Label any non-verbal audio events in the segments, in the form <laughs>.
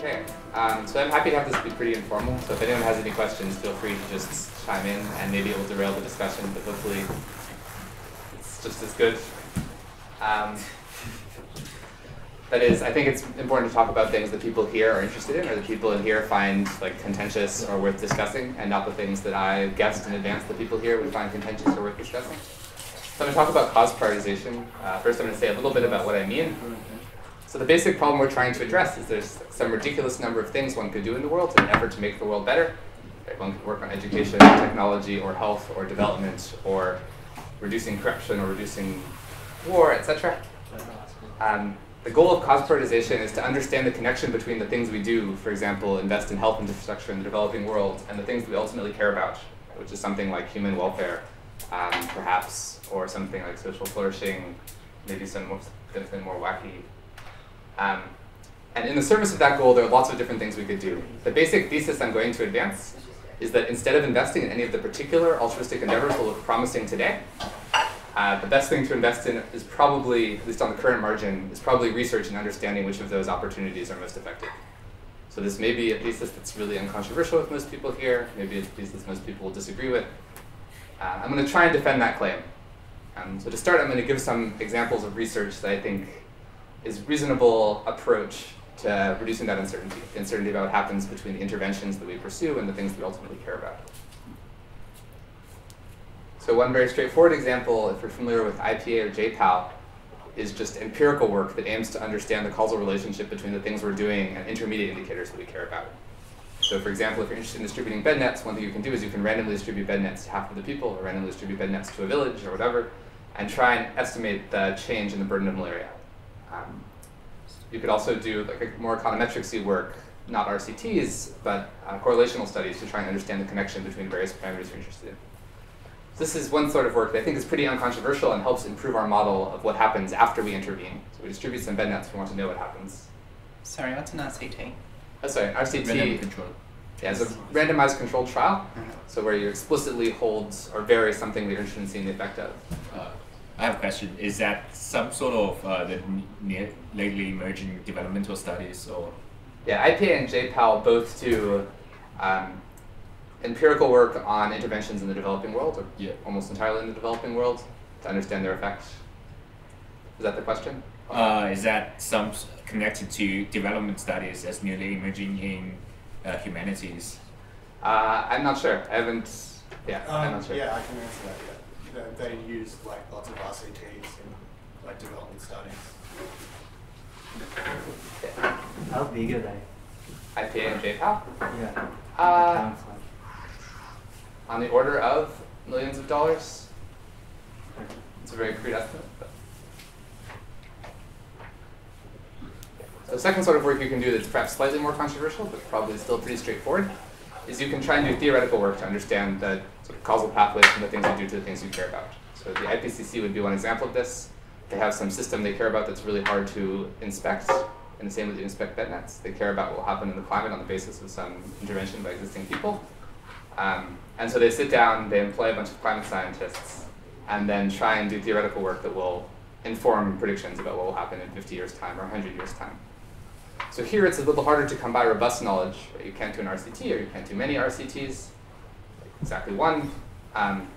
Okay, um, so I'm happy to have this be pretty informal. So if anyone has any questions, feel free to just chime in, and maybe it will derail the discussion, but hopefully it's just as good. Um, that is, I think it's important to talk about things that people here are interested in, or that people in here find like contentious or worth discussing, and not the things that I guessed in advance that people here would find contentious or worth discussing. So I'm going to talk about cause prioritization. Uh, first, I'm going to say a little bit about what I mean. So the basic problem we're trying to address is there's some ridiculous number of things one could do in the world in an effort to make the world better. One could work on education, technology, or health, or development, or reducing corruption, or reducing war, etc. Um, the goal of cause prioritization is to understand the connection between the things we do, for example, invest in health infrastructure in the developing world, and the things we ultimately care about, which is something like human welfare, um, perhaps, or something like social flourishing, maybe some more, something more wacky. Um, and in the service of that goal, there are lots of different things we could do. The basic thesis I'm going to advance is that instead of investing in any of the particular altruistic endeavors that look promising today, uh, the best thing to invest in is probably, at least on the current margin, is probably research and understanding which of those opportunities are most effective. So this may be a thesis that's really uncontroversial with most people here, maybe a thesis most people will disagree with. Uh, I'm going to try and defend that claim. Um, so to start, I'm going to give some examples of research that I think is reasonable approach to reducing that uncertainty, the uncertainty about what happens between the interventions that we pursue and the things we ultimately care about. So one very straightforward example, if you're familiar with IPA or J-PAL, is just empirical work that aims to understand the causal relationship between the things we're doing and intermediate indicators that we care about. So for example, if you're interested in distributing bed nets, one thing you can do is you can randomly distribute bed nets to half of the people, or randomly distribute bed nets to a village, or whatever, and try and estimate the change in the burden of malaria. Um, you could also do like a more econometricsy work, not RCTs, but uh, correlational studies to try and understand the connection between various parameters you're interested in. This is one sort of work that I think is pretty uncontroversial and helps improve our model of what happens after we intervene. So we distribute some bed nets, we want to know what happens. Sorry, what's an RCT? Oh, sorry, RCT. Random control. Yeah, it's a randomized controlled trial. Mhm. So where you explicitly hold or vary something that you're interested in seeing the effect of. Uh, I have a question. Is that some sort of uh, the ne- lately emerging developmental studies or? Yeah, IPA and JPAL both do um, empirical work on interventions in the developing world, or Yeah. almost entirely in the developing world, to understand their effects. Is that the question? Uh, is that some connected to development studies as newly emerging in uh, humanities? Uh, I'm not sure. I haven't. Yeah, I'm Um, not sure. yeah, I can answer that. Yeah. They, they use like lots of RCTs in like development studies. Yeah. How big are they? IPA and JPAL Yeah. Uh, on the order of millions of dollars. It's a very crude estimate. But. So the second sort of work you can do that's perhaps slightly more controversial, but probably still pretty straightforward, is you can try and do theoretical work to understand the sort of causal pathways from the things you do to the things you care about. So the IPCC would be one example of this. They have some system they care about that's really hard to inspect, in the same way they inspect bed nets. They care about what will happen in the climate on the basis of some intervention by existing people. Um, and so they sit down, they employ a bunch of climate scientists, and then try and do theoretical work that will inform predictions about what will happen in 50 years' time or 100 years' time. So here it's a little harder to come by robust knowledge. Right? You can't do an RCT, or you can't do many RCTs, exactly one. Um,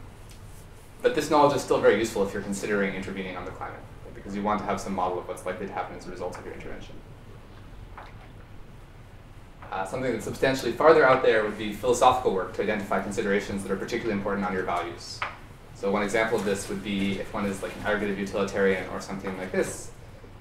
but this knowledge is still very useful if you're considering intervening on the climate, because you want to have some model of what's likely to happen as a result of your intervention. Uh, something that's substantially farther out there would be philosophical work to identify considerations that are particularly important on your values. So one example of this would be if one is like an aggregative utilitarian or something like this,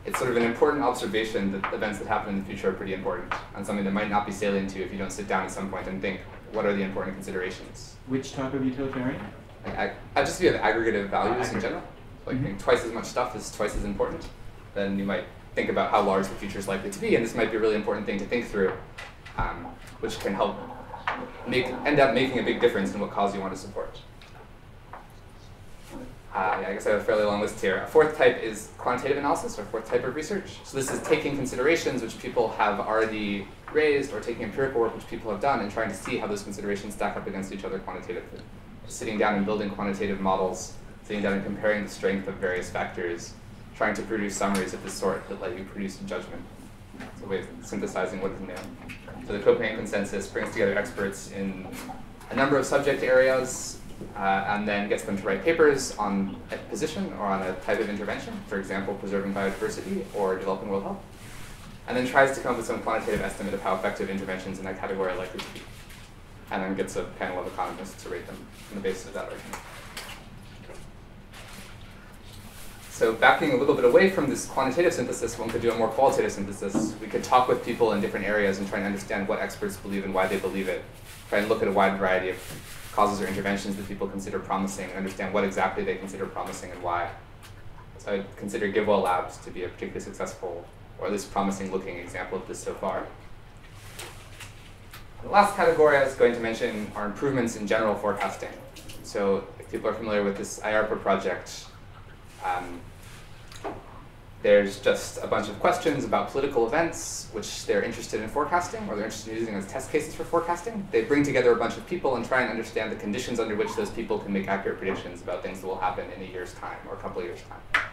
it's sort of an important observation that events that happen in the future are pretty important, and something that might not be salient to you if you don't sit down at some point and think, what are the important considerations? Which type of utilitarian? Like, ag- I just view the aggregative values in general. Like Mhm. twice as much stuff is twice as important. Then you might think about how large the future is likely to be, and this might be a really important thing to think through, um, which can help make end up making a big difference in what cause you want to support. Uh, yeah, I guess I have a fairly long list here. A fourth type is quantitative analysis, or fourth type of research. So this is taking considerations which people have already raised, or taking empirical work which people have done, and trying to see how those considerations stack up against each other quantitatively. Sitting down and building quantitative models, sitting down and comparing the strength of various factors, trying to produce summaries of this sort that let you produce a judgment. It's a way of synthesizing what is new. So the Copenhagen Consensus brings together experts in a number of subject areas uh, and then gets them to write papers on a position or on a type of intervention, for example, preserving biodiversity or developing world health, and then tries to come up with some quantitative estimate of how effective interventions in that category are likely to be, and then gets a panel of economists to rate them on the basis of that argument. So backing a little bit away from this quantitative synthesis, one could do a more qualitative synthesis. We could talk with people in different areas and try and understand what experts believe and why they believe it. Try and look at a wide variety of causes or interventions that people consider promising and understand what exactly they consider promising and why. So I'd consider GiveWell Labs to be a particularly successful, or at least promising looking example of this so far. The last category I was going to mention are improvements in general forecasting. So if people are familiar with this IARPA project, um, there's just a bunch of questions about political events, which they're interested in forecasting, or they're interested in using as test cases for forecasting. They bring together a bunch of people and try and understand the conditions under which those people can make accurate predictions about things that will happen in a year's time or a couple of years' time.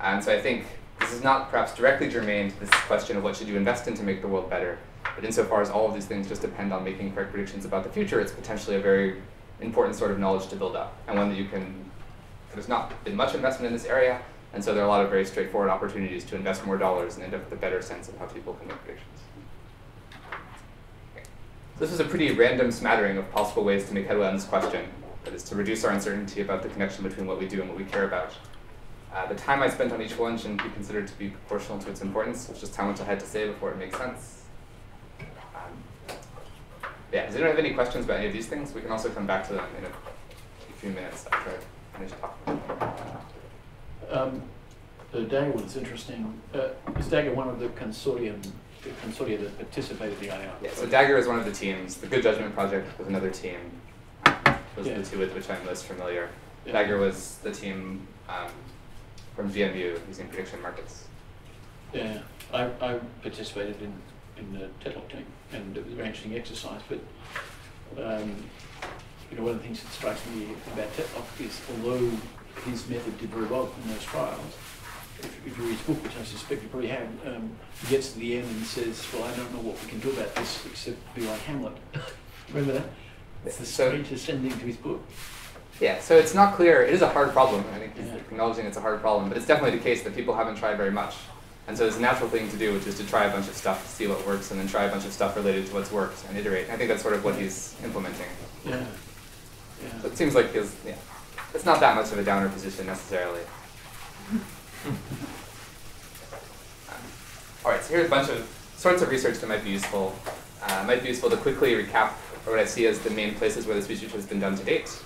And so I think this is not perhaps directly germane to this question of what should you invest in to make the world better, but insofar as all of these things just depend on making correct predictions about the future, it's potentially a very important sort of knowledge to build up, and one that you can, there's not been much investment in this area, and so there are a lot of very straightforward opportunities to invest more dollars and end up with a better sense of how people can make predictions. So this is a pretty random smattering of possible ways to make headway on this question, that is to reduce our uncertainty about the connection between what we do and what we care about. Uh, the time I spent on each one shouldn't be considered to be proportional to its importance, it's just how much I had to say before it makes sense. Um, yeah, does anyone have any questions about any of these things? We can also come back to them in a, a few minutes after I finish talking. Um, the DAGGRE was interesting. Uh, is DAGGRE one of the consortium, the consortia that participated in the IR? Yeah, so DAGGRE is one of the teams. The Good Judgment Project was another team. Those Yeah. the two with which I'm most familiar. Yeah. DAGGRE was the team um, from GMU using prediction markets. Yeah, I, I participated in, in the Tetlock team, and it was a very interesting exercise, but, um, you know, one of the things that strikes me about Tetlock is although his method did very well in those trials, if, if you read his book, which I suspect you probably have, um, he gets to the end and says, well, I don't know what we can do about this except be like Hamlet. <laughs> Remember that? It's the So- strangest ending to his book. Yeah, so it's not clear. It is a hard problem. I think he's Yeah. acknowledging it's a hard problem, but it's definitely the case that people haven't tried very much. And so it's a natural thing to do, which is to try a bunch of stuff, see what works, and then try a bunch of stuff related to what's worked and iterate. I think that's sort of what he's implementing. Yeah. So Yeah. it seems like his, yeah, it's not that much of a downer position necessarily. <laughs> All right, so here's a bunch of sorts of research that might be useful. Uh, might be useful to quickly recap what I see as the main places where this research has been done to date.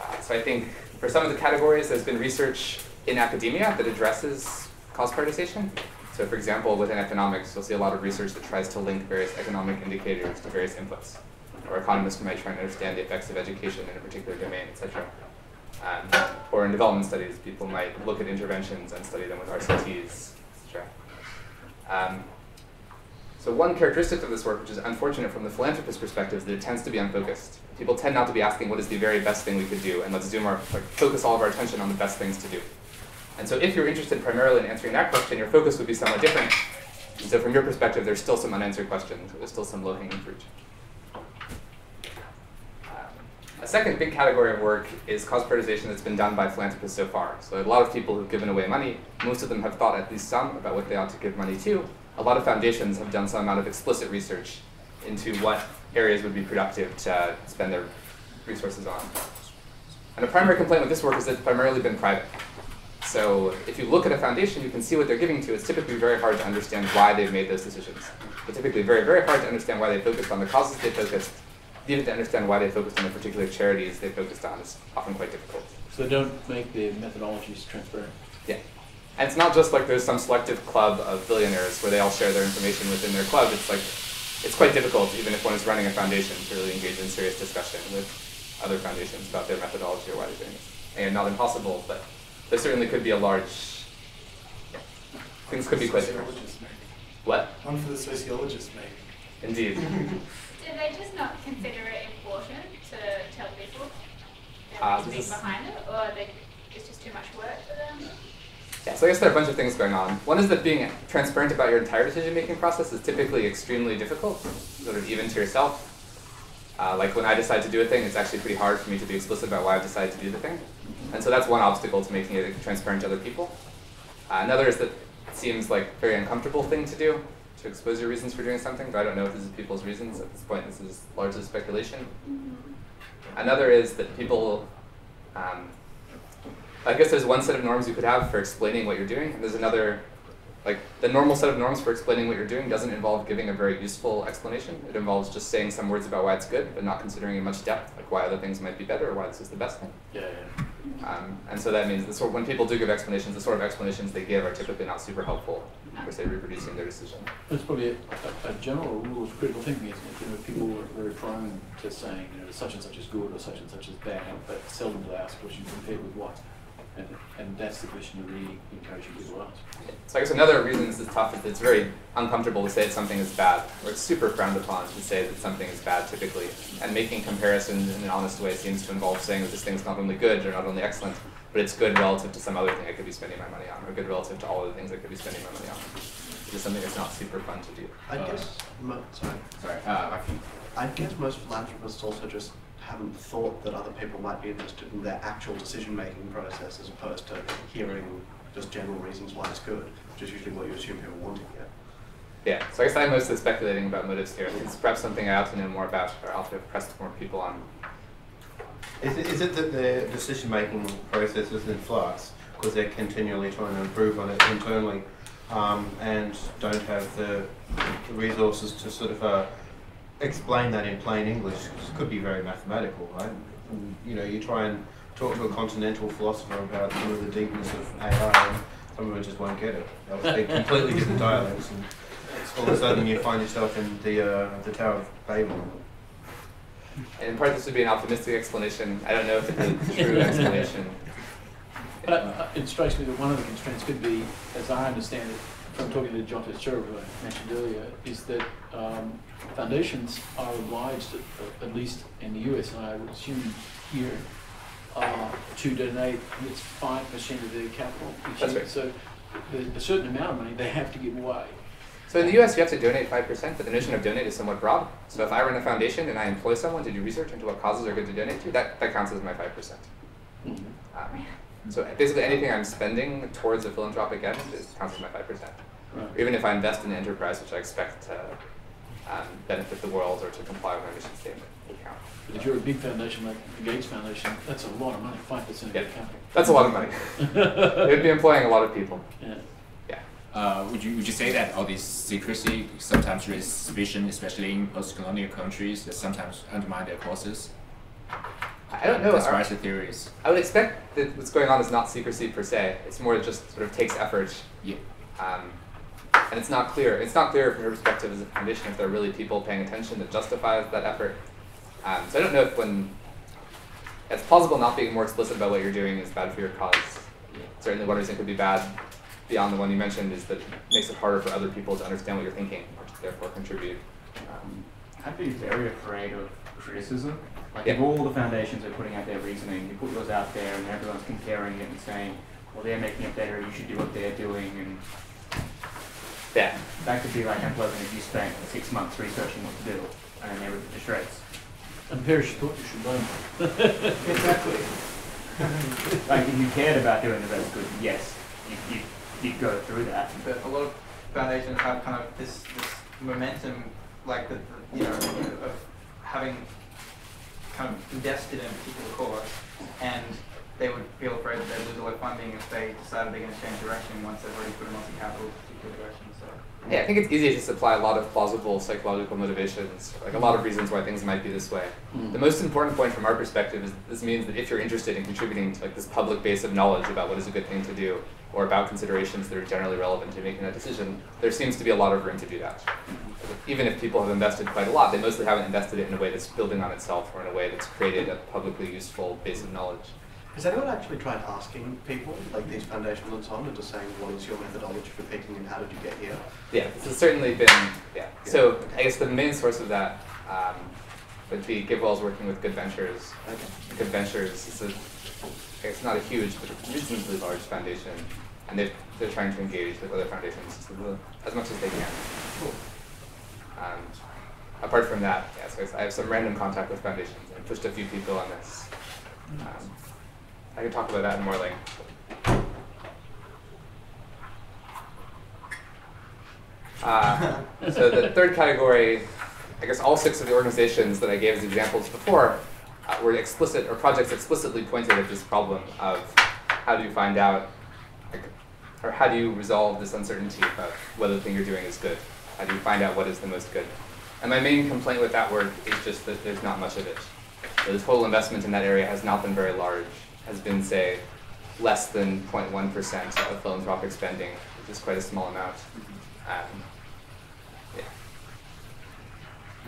Uh, so I think for some of the categories, there's been research in academia that addresses cause prioritization. So for example, within economics, you'll see a lot of research that tries to link various economic indicators to various inputs. Or economists might try and understand the effects of education in a particular domain, etc. Um, or in development studies, people might look at interventions and study them with RCTs, etc. Um, so one characteristic of this work, which is unfortunate from the philanthropist perspective, is that it tends to be unfocused. People tend not to be asking what is the very best thing we could do, and let's zoom our, like, focus all of our attention on the best things to do. And so if you're interested primarily in answering that question, your focus would be somewhat different. And so from your perspective, there's still some unanswered questions, there's still some low-hanging fruit. A second big category of work is cause prioritization that's been done by philanthropists so far. So a lot of people who've given away money, most of them have thought at least some about what they ought to give money to. A lot of foundations have done some amount of explicit research into what areas would be productive to spend their resources on. And a primary complaint with this work is that it's primarily been private. So if you look at a foundation, you can see what they're giving to. It's typically very hard to understand why they've made those decisions. It's typically very, very hard to understand why they focused on the causes they focused. Even to understand why they focused on the particular charities they focused on is often quite difficult. So don't make the methodologies transparent. Yeah. And it's not just like there's some selective club of billionaires where they all share their information within their club. It's like, it's quite difficult, even if one is running a foundation, to really engage in serious discussion with other foundations about their methodology or why they're doing it. And not impossible, but there certainly could be a large, yeah. things could be quite different. What? One for the sociologist, maybe. Indeed. <laughs> Do they just not consider it important to tell people the this reasoning behind it, or they, it's just too much work for them? Yeah, so I guess there are a bunch of things going on. One is that being transparent about your entire decision-making process is typically extremely difficult, sort of even to yourself. Uh, like when I decide to do a thing, it's actually pretty hard for me to be explicit about why I've decided to do the thing. And so that's one obstacle to making it transparent to other people. Uh, another is that it seems like a very uncomfortable thing to do, to expose your reasons for doing something, but I don't know if this is people's reasons. At this point, this is largely speculation. Another is that people, um, I guess there's one set of norms you could have for explaining what you're doing, and there's another, like the normal set of norms for explaining what you're doing doesn't involve giving a very useful explanation. It involves just saying some words about why it's good, but not considering in much depth, like why other things might be better or why this is the best thing. Yeah, yeah. Um, and so that means the sort when people do give explanations, the sort of explanations they give are typically not super helpful for say reproducing their decision. It's probably a, a, general rule of critical thinking, isn't it? You know, people are very prone to saying, you know, such and such is good or such and such is bad, but seldom will ask questions compared with what. And, and that's the question you really encourage people to ask. So I guess another reason this is tough is it's very uncomfortable to say that something is bad, or it's super frowned upon to say that something is bad typically. And making comparisons in an honest way seems to involve saying that this thing's not only good or not only excellent, but it's good relative to some other thing I could be spending my money on, or good relative to all of the things I could be spending my money on. Which is something that's not super fun to do. I Uh, guess, mo- sorry. Sorry, uh, I guess most philanthropists also just haven't thought that other people might be interested in their actual decision-making process as opposed to hearing just general reasons why it's good, which is usually what you assume people want to hear. Yeah, so I guess I'm mostly speculating about motives here. It's perhaps something I ought to know more about, or ought to have pressed more people on. Is it, is it that the decision-making process is in flux because they're continually trying to improve on it internally um, and don't have the, the resources to sort of uh, explain that in plain English it could be very mathematical, right? And, you know, you try and talk to a continental philosopher about some of the deepness of AI, and some of them just won't get it. They'll speak completely different dialects, and all of a sudden you find yourself in the uh, the Tower of Babel. And in part, this would be an optimistic explanation. I don't know if it's a true <laughs> explanation. But uh, it strikes me that one of the constraints could be, as I understand it, from talking to John Fitzgerald, who I mentioned earlier, is that um, foundations are obliged, at, at least in the US, and I would assume here, uh, to donate, it's five percent of their capital each That's year. right. So a certain amount of money they have to give away. So in the US, you have to donate 5%, but the notion of donate is somewhat broad. So if I run a foundation and I employ someone to do research into what causes are good to donate to, that, that counts as my 5%. Um, so basically anything I'm spending towards a philanthropic end is, counts as my 5%. Right. Even if I invest in an enterprise which I expect to um, benefit the world or to comply with my mission statement, would count. But if you're a big foundation like the Gates Foundation, that's a lot of money, five percent of Yeah. their capital. That's a lot of money. <laughs> it would be employing a lot of people. Yeah. Yeah. Uh, would you would you say that all this secrecy sometimes raises suspicion, especially in post-colonial countries, that sometimes undermine their causes? I don't know. That's Our- why the theories. I would expect that what's going on is not secrecy per se. It's more that just sort of takes effort. Yeah. Um, and it's not clear. It's not clear from your perspective as a foundation if there are really people paying attention that justifies that effort. Um, so I don't know if when it's plausible not being more explicit about what you're doing is bad for your cause. Certainly one reason could be bad beyond the one you mentioned is that it makes it harder for other people to understand what you're thinking or to therefore contribute. Um, I'd be very afraid of criticism. Like Yeah. if all the foundations are putting out their reasoning, you put yours out there and everyone's comparing it and saying, well, they're making it better, you should do what they're doing, and yeah. that could be like unpleasant if you spent six months researching what to do and then everything just shreds. And Parrish thought you should learn. <laughs> Exactly. like if you cared about doing the best good, yes, you, you, you'd go through that. But a lot of foundations have kind of this, this momentum, like the, you know, of having kind of invested in a particular cause, and they would feel afraid that they'd lose all their funding if they decided they're going to change direction once they've already put in lots of capital to a particular direction. So. Yeah, I think it's easier to supply a lot of plausible psychological motivations, like a lot of reasons why things might be this way. Hmm. The most important point from our perspective is this means that if you're interested in contributing to like this public base of knowledge about what is a good thing to do, or about considerations that are generally relevant to making a decision, there seems to be a lot of room to do that. Even if people have invested quite a lot, they mostly haven't invested it in a way that's building on itself or in a way that's created a publicly useful base of knowledge. Has anyone actually tried asking people, like these foundations and so on, and just saying, what is your methodology for picking and how did you get here? Yeah, this has certainly been, yeah. So I guess the main source of that um, would be GiveWell's working with Good Ventures. Okay. Good Ventures is a, I guess not a huge, but a reasonably large foundation and they're, they're trying to engage with other foundations as, much as they can. Cool. Um, apart from that, yeah, so I have some random contact with foundations and pushed a few people on this. Um, I can talk about that in more length. Uh, <laughs> so the third category, I guess all six of the organizations that I gave as examples before uh, were explicit, or projects explicitly pointed at this problem of how do you find out, like, or how do you resolve this uncertainty about whether the thing you're doing is good? How do you find out what is the most good? And my main complaint with that work is just that there's not much of it. So the total investment in that area has not been very large, has been, say, less than 0.1% of philanthropic spending, which is quite a small amount. Um, yeah.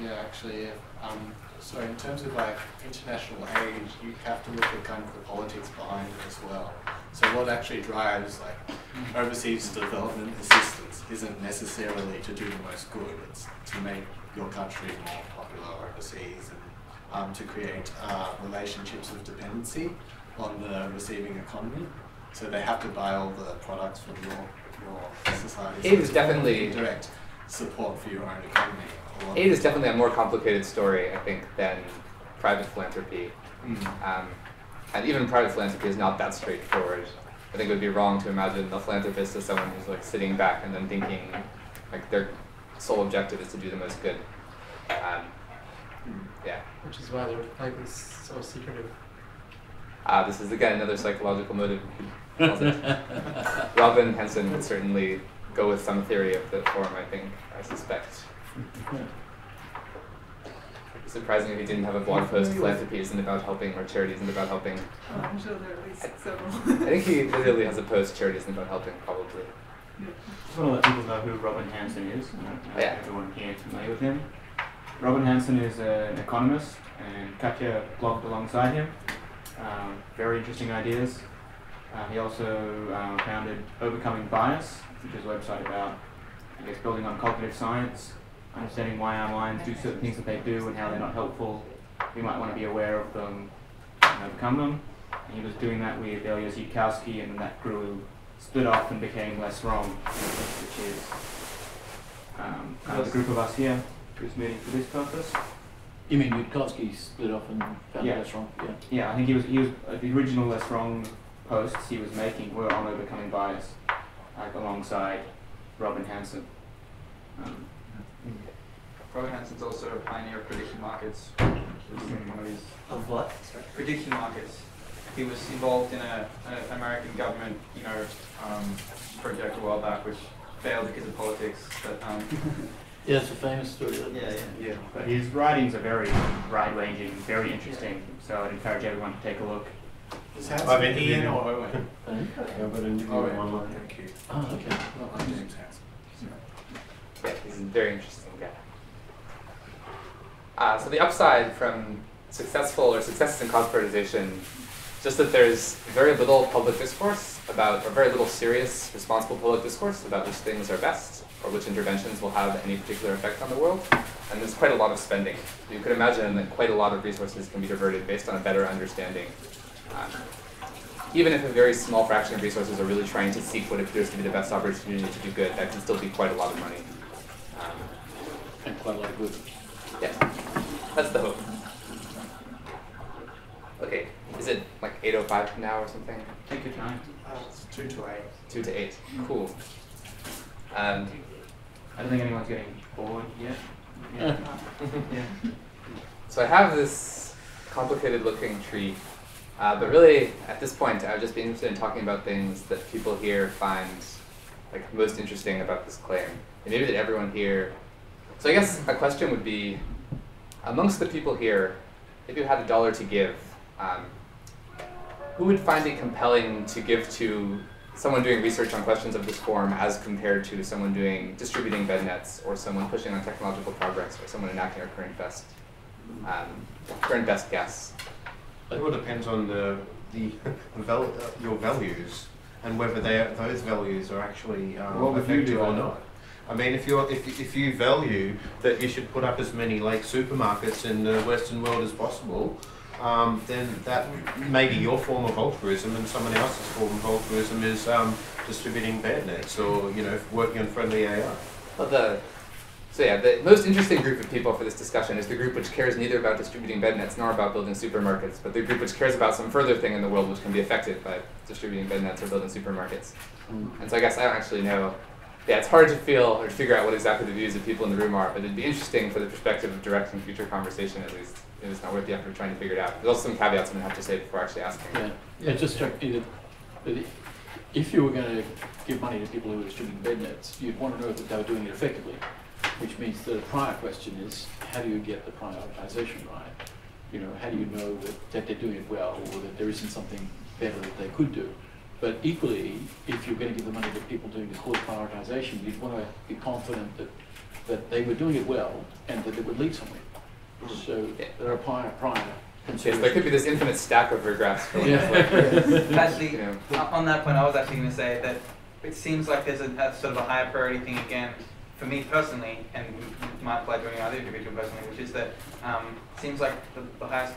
Yeah, actually. Um, so in terms of like international aid, you have to look at kind of the politics behind it as well. So what actually drives like overseas development assistance isn't necessarily to do the most good. It's to make your country more popular overseas and um, to create uh, relationships of dependency on the receiving economy. So they have to buy all the products from your your society. So Aid is it's definitely- direct support for your own economy. a lot Aid is definitely a more complicated story, I think, than private philanthropy. Mm. Um, and even private philanthropy is not that straightforward. I think it would be wrong to imagine the philanthropist as someone who's like sitting back and then thinking like their sole objective is to do the most good. Um, yeah. Which is why they're papers so secretive. Uh, this is again another psychological motive. Robin Hanson would certainly go with some theory of the form, I think, I suspect. Surprising if he didn't have a blog post, philanthropy isn't about helping, or charity isn't about helping. Oh, I'm sure there are at least several. <laughs> I think he literally has a post, charity isn't about helping, probably. Just want to let people know who Robin Hanson is. I don't know Oh, yeah. everyone here is familiar with him. Robin Hanson is an economist, and Katya blogged alongside him. Um, very interesting ideas. Uh, he also uh, founded Overcoming Bias, which is a website about, I guess, building on cognitive science, understanding why our minds do certain things that they do and how they're not helpful. We might want to be aware of them and overcome them. And he was doing that with Eliezer Yudkowsky, and that grew, split off and became Less Wrong, which is um, kind of the group of us here who's meeting for this purpose. You mean Yudkowsky split off and found Yeah. Less Wrong? Yeah. Yeah, I think he was he was uh, the original Less Wrong posts he was making were on overcoming bias, like alongside Robin Hanson. Um, Robert Hanson's also a pioneer of prediction markets. one of his Of what? prediction markets. He was involved in a, an American government, you know, um, project a while back, which failed because of politics. But um, <laughs> Yeah, it's a famous story. yeah, yeah. Yeah. but his writings are very wide-ranging, very interesting. So I'd encourage everyone to take a look. Is I've Hanson interviewed Ian him. or Owen? Yeah, but in Oh, one yeah. line. Thank you. Oh, okay. Well, My name's Hanson. Yeah, he's a very interesting guy. Uh, so the upside from successful or successes in cause prioritization, just that there's very little public discourse about, or very little serious, responsible public discourse about which things are best, or which interventions will have any particular effect on the world. And there's quite a lot of spending. You could imagine that quite a lot of resources can be diverted based on a better understanding. Um, even if a very small fraction of resources are really trying to seek what appears to be the best opportunity to do good, that can still be quite a lot of money. Um, and quite a lot of good. yeah, that's the hope. Okay, is it like 8.05 now or something? Take your time. Uh, it's two to eight. 2 to 8, cool. Um, I don't think anyone's getting bored yet. <laughs> Yeah. yeah. so I have this complicated looking tree, uh, but really at this point I would just be interested in talking about things that people here find like most interesting about this claim. And maybe that everyone here, so I guess a question would be, amongst the people here, if you had a dollar to give, um, who would find it compelling to give to someone doing research on questions of this form as compared to someone doing distributing bed nets or someone pushing on technological progress or someone enacting our current best um, current best guess. It all depends on the, the val- your values and whether they are, those values are actually um, What would you effective do, or not. I mean, if you're if, if you value that you should put up as many like supermarkets in the Western world as possible, um, then that may be your form of altruism, and someone else's form of altruism is um, distributing bed nets or you know working on friendly AI. Well, the so yeah, the most interesting group of people for this discussion is the group which cares neither about distributing bed nets nor about building supermarkets, but the group which cares about some further thing in the world which can be affected by distributing bed nets or building supermarkets. And so I guess I don't actually know. Yeah, it's hard to feel or to figure out what exactly the views of people in the room are, but it'd be interesting for the perspective of directing future conversation at least. It's not worth the effort of trying to figure it out. There's also some caveats I'm going to have to say before actually asking. Yeah, yeah, it just struck me that, if you were going to give money to people who were distributing bed nets, you'd want to know that they were doing it effectively, which means the prior question is, how do you get the prioritization right? You know, how do you know that, that they're doing it well or that there isn't something better that they could do? But equally, if you're going to give the money to people doing the cause prioritization, you'd want to be confident that, that they were doing it well and that it would lead somewhere. So there are prior, prior Yes, there could be this infinite stack of regrets for <laughs> Yeah. Actually, you know. on on that point, I was actually going to say that it seems like there's a, a sort of a higher priority thing again for me personally, and might apply to any other individual personally, which is that um, seems like the, the highest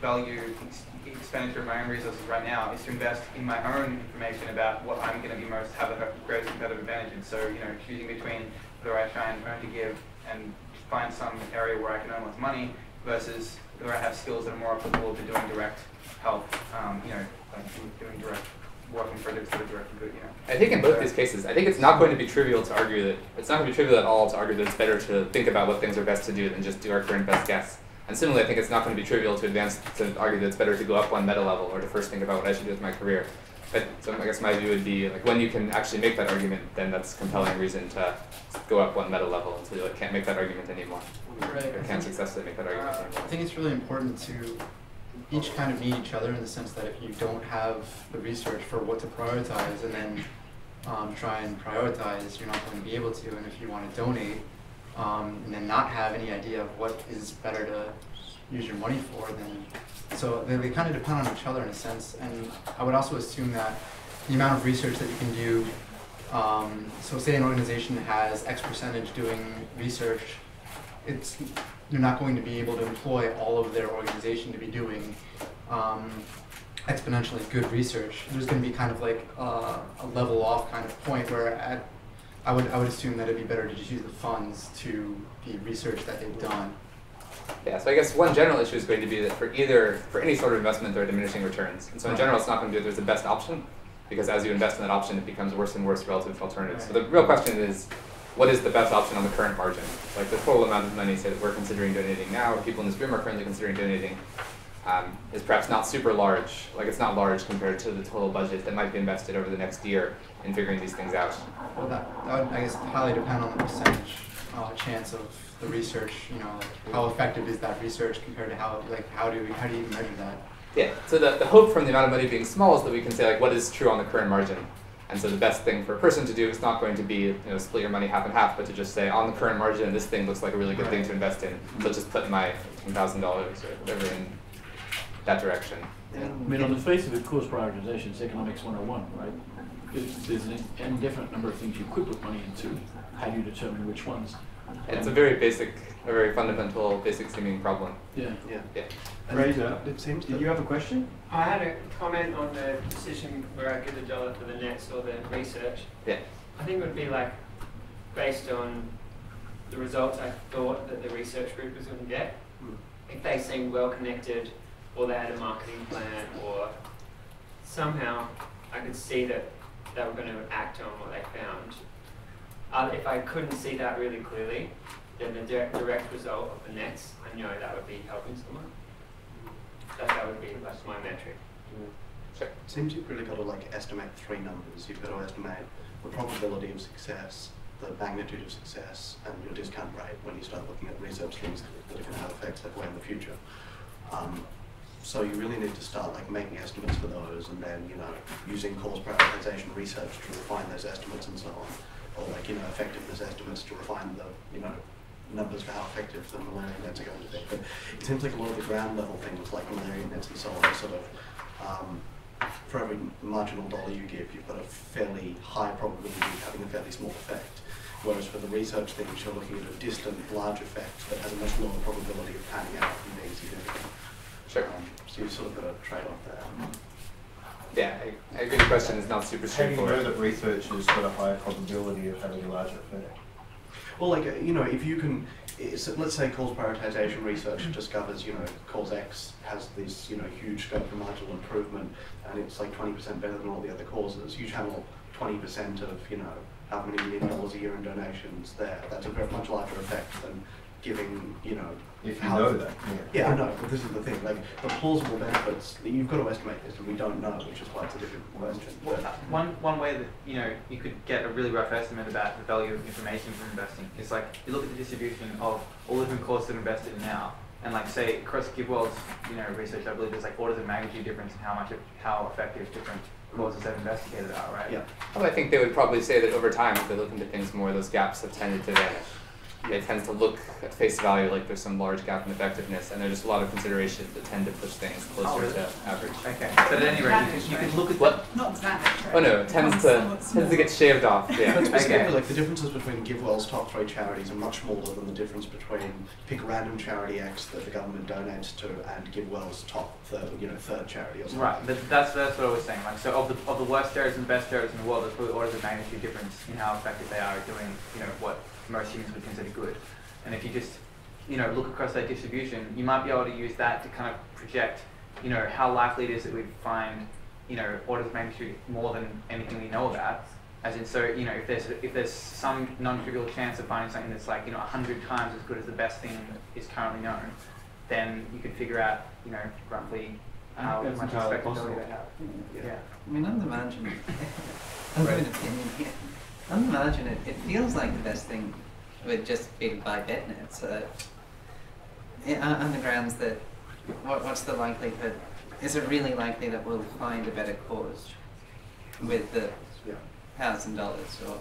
value ex- expenditure of my own resources right now is to invest in my own information about what I'm going to be most have the greatest competitive advantage in. So you know, choosing between whether I try and earn to give and find some area where I can earn lots of money versus whether I have skills that are more applicable to doing direct help. Um, you know, like doing direct working projects that are direct good. You know. I think in both these cases, I think it's not going to be trivial to argue that it's not going to be trivial at all to argue that it's better to think about what things are best to do than just do our current best guess. And similarly, I think it's not going to be trivial to advance to argue that it's better to go up one meta level or to first think about what I should do with my career. But so I guess my view would be like when you can actually make that argument, then that's compelling reason to go up one meta level until you like, can't make that argument anymore. Right. Or can't successfully make that argument Uh, anymore. I think it's really important to each kind of need each other in the sense that if you don't have the research for what to prioritize and then um, try and prioritize, you're not going to be able to. And if you want to donate um, and then not have any idea of what is better to use your money for, then so they, they kind of depend on each other in a sense. And I would also assume that the amount of research that you can do. Um, so say an organization has X percentage doing research it's you're not going to be able to employ all of their organization to be doing um, exponentially good research. There's going to be kind of like a level off kind of point where at, I would I would assume that it'd be better to just use the funds to the research that they've done. Yeah, so I guess one general issue is going to be that for either, for any sort of investment, there are diminishing returns. And so in general, it's not going to be there's the best option, because as you invest in that option, it becomes worse and worse relative to alternatives. So the real question is, what is the best option on the current margin? Like the total amount of money, say, that we're considering donating now, or people in this room are currently considering donating, um, is perhaps not super large. Like it's not large compared to the total budget that might be invested over the next year in figuring these things out. Well, that, that would, I guess, highly depend on the percentage uh, chance of the research. You know, like how effective is that research compared to how, like, how do we, how do you measure that? Yeah, so the, the hope from the amount of money being small is that we can say like what is true on the current margin. And so the best thing for a person to do is not going to be, you know, split your money half and half, but to just say on the current margin, this thing looks like a really good thing to invest in. So just put my ten thousand dollars or whatever in that direction. I mean, on the face of it, cause prioritization is economics 101, right? There's, there's an indefinite number of things you could put money into. How do you determine which ones? It's a very basic, a very fundamental, basic seeming problem. Yeah. Yeah. Yeah. And Fraser, it seems did you have a question? I had a comment on the decision where I give the dollar for the nets or the research. Yeah. I think it would be like based on the results I thought that the research group was going to get. Hmm. If they seemed well connected, or they had a marketing plan, or somehow I could see that they were going to act on what they found. Uh, if I couldn't see that really clearly, then the direct, direct result of the nets, I know that would be helping someone. That, that would be that's my metric. Sure. It seems you've really got to like estimate three numbers. You've got to estimate the probability of success, the magnitude of success, and your discount rate when you start looking at research things that are going to have effects that way in the future. Um, so you really need to start like making estimates for those, and then you know using cause prioritization research to refine those estimates and so on, or like you know effectiveness estimates to refine the you know numbers for how effective the malaria nets are going to be. But it seems like a lot of the ground level things like malaria nets and so on are sort of um, for every marginal dollar you give, you've got a fairly high probability of having a fairly small effect. Whereas for the research things, you're looking at a distant, large effect that has a much lower probability of panning out and being significant. Sure. So you've sort of got a trade-off there. Yeah, I, I agree the question is not super straightforward. How do you know that research has got a higher probability of having a larger effect? Well, like, uh, you know, if you can, it's, let's say cause prioritization research discovers, you know, cause X has this, you know, huge scope for marginal improvement and it's like 20% better than all the other causes. You channel 20% of, you know, how many million dollars a year in donations there. That's a very much larger effect than giving, you know, If you know that, yeah. Yeah, I know, but this is the thing, like, the plausible benefits, you've got to estimate this and we don't know, which is why it's a different question. Well, uh, one, one way that, you know, you could get a really rough estimate about the value of information from investing is like, you look at the distribution of all the different causes that are invested in now, and like say across GiveWell's, you know, research, I believe there's like orders of magnitude difference in how much, of- how effective different causes they've investigated are, right? Yeah. Well, I think they would probably say that over time, if they look into things more, those gaps have tended to vanish. It tends to look at face value like there's some large gap in effectiveness, and there's just a lot of considerations that tend to push things Oh, closer really? to average. Okay, but at any rate, you can, you can look at What? Not vanish, right? Oh no, it tends to tends to get shaved off. Yeah. But specifically, Okay. like the differences between GiveWell's top three charities are much smaller than the difference between pick a random charity X that the government donates to and GiveWell's top third, you know, third charity or something. Right, that, that's, that's what I was saying, like, so of the, of the worst charities and best charities in the world, there's probably orders of magnitude difference in how effective they are at doing, you know, what most humans would consider good. And if you just, you know, look across that distribution, you might be able to use that to kind of project, you know, how likely it is that we find, you know, orders of magnitude more than anything we know about. As in, so, you know, if there's, if there's some non-trivial chance of finding something that's like, you know, a hundred times as good as the best thing is currently known, then you could figure out, you know, roughly how think much that's entirely expectability possible. they have. Yeah. I mean, on the margin, I'll give an opinion here. On the margin, it, it feels like the best thing would just be to buy bed nets. So, yeah, on on the grounds that, what, what's the likelihood? Is it really likely that we'll find a better cause with the thousand dollars or?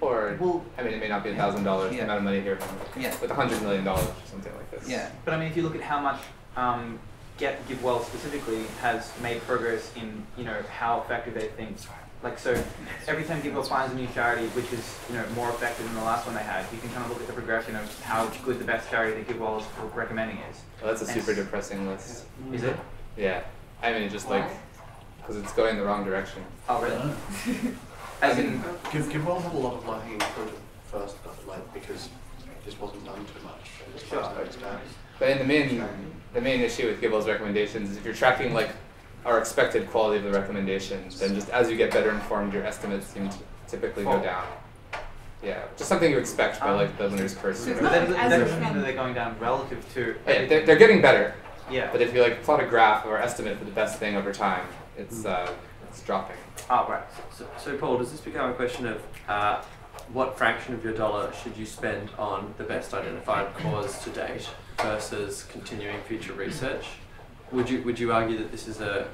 Or Well- I mean, it may not be a thousand dollars. The amount of money here, Yeah. with a hundred million dollars or something like this. Yeah. But I mean, if you look at how much um, Get GiveWell specifically has made progress in, you know, how effective they think. Like so, every time GiveWell finds a new charity which is, you know, more effective than the last one they had, you can kind of look at the progression of how good the best charity that GiveWell is recommending is. Well, that's a And super depressing list. Is it? Yeah. I mean, just like because it's going the wrong direction. Oh, really? <laughs> As in, Give, GiveWell had a lot of low-hanging fruit at first, but like, because this wasn't done too much. Sure. first those days. But in the main, the main issue with GiveWell's recommendations is if you're tracking like our expected quality of the recommendations, and just as you get better informed, your estimates seem to typically go down. Yeah, just something you expect by like the winner's curse. or but whatever. that as that doesn't mean that they're going down relative to. Yeah, they're, they're getting better. Yeah. But if you like plot a graph or estimate for the best thing over time, it's uh, it's dropping. Oh, right. So, so Paul, does this become a question of uh, what fraction of your dollar should you spend on the best identified cause to date versus continuing future research? Would you would you argue that this is a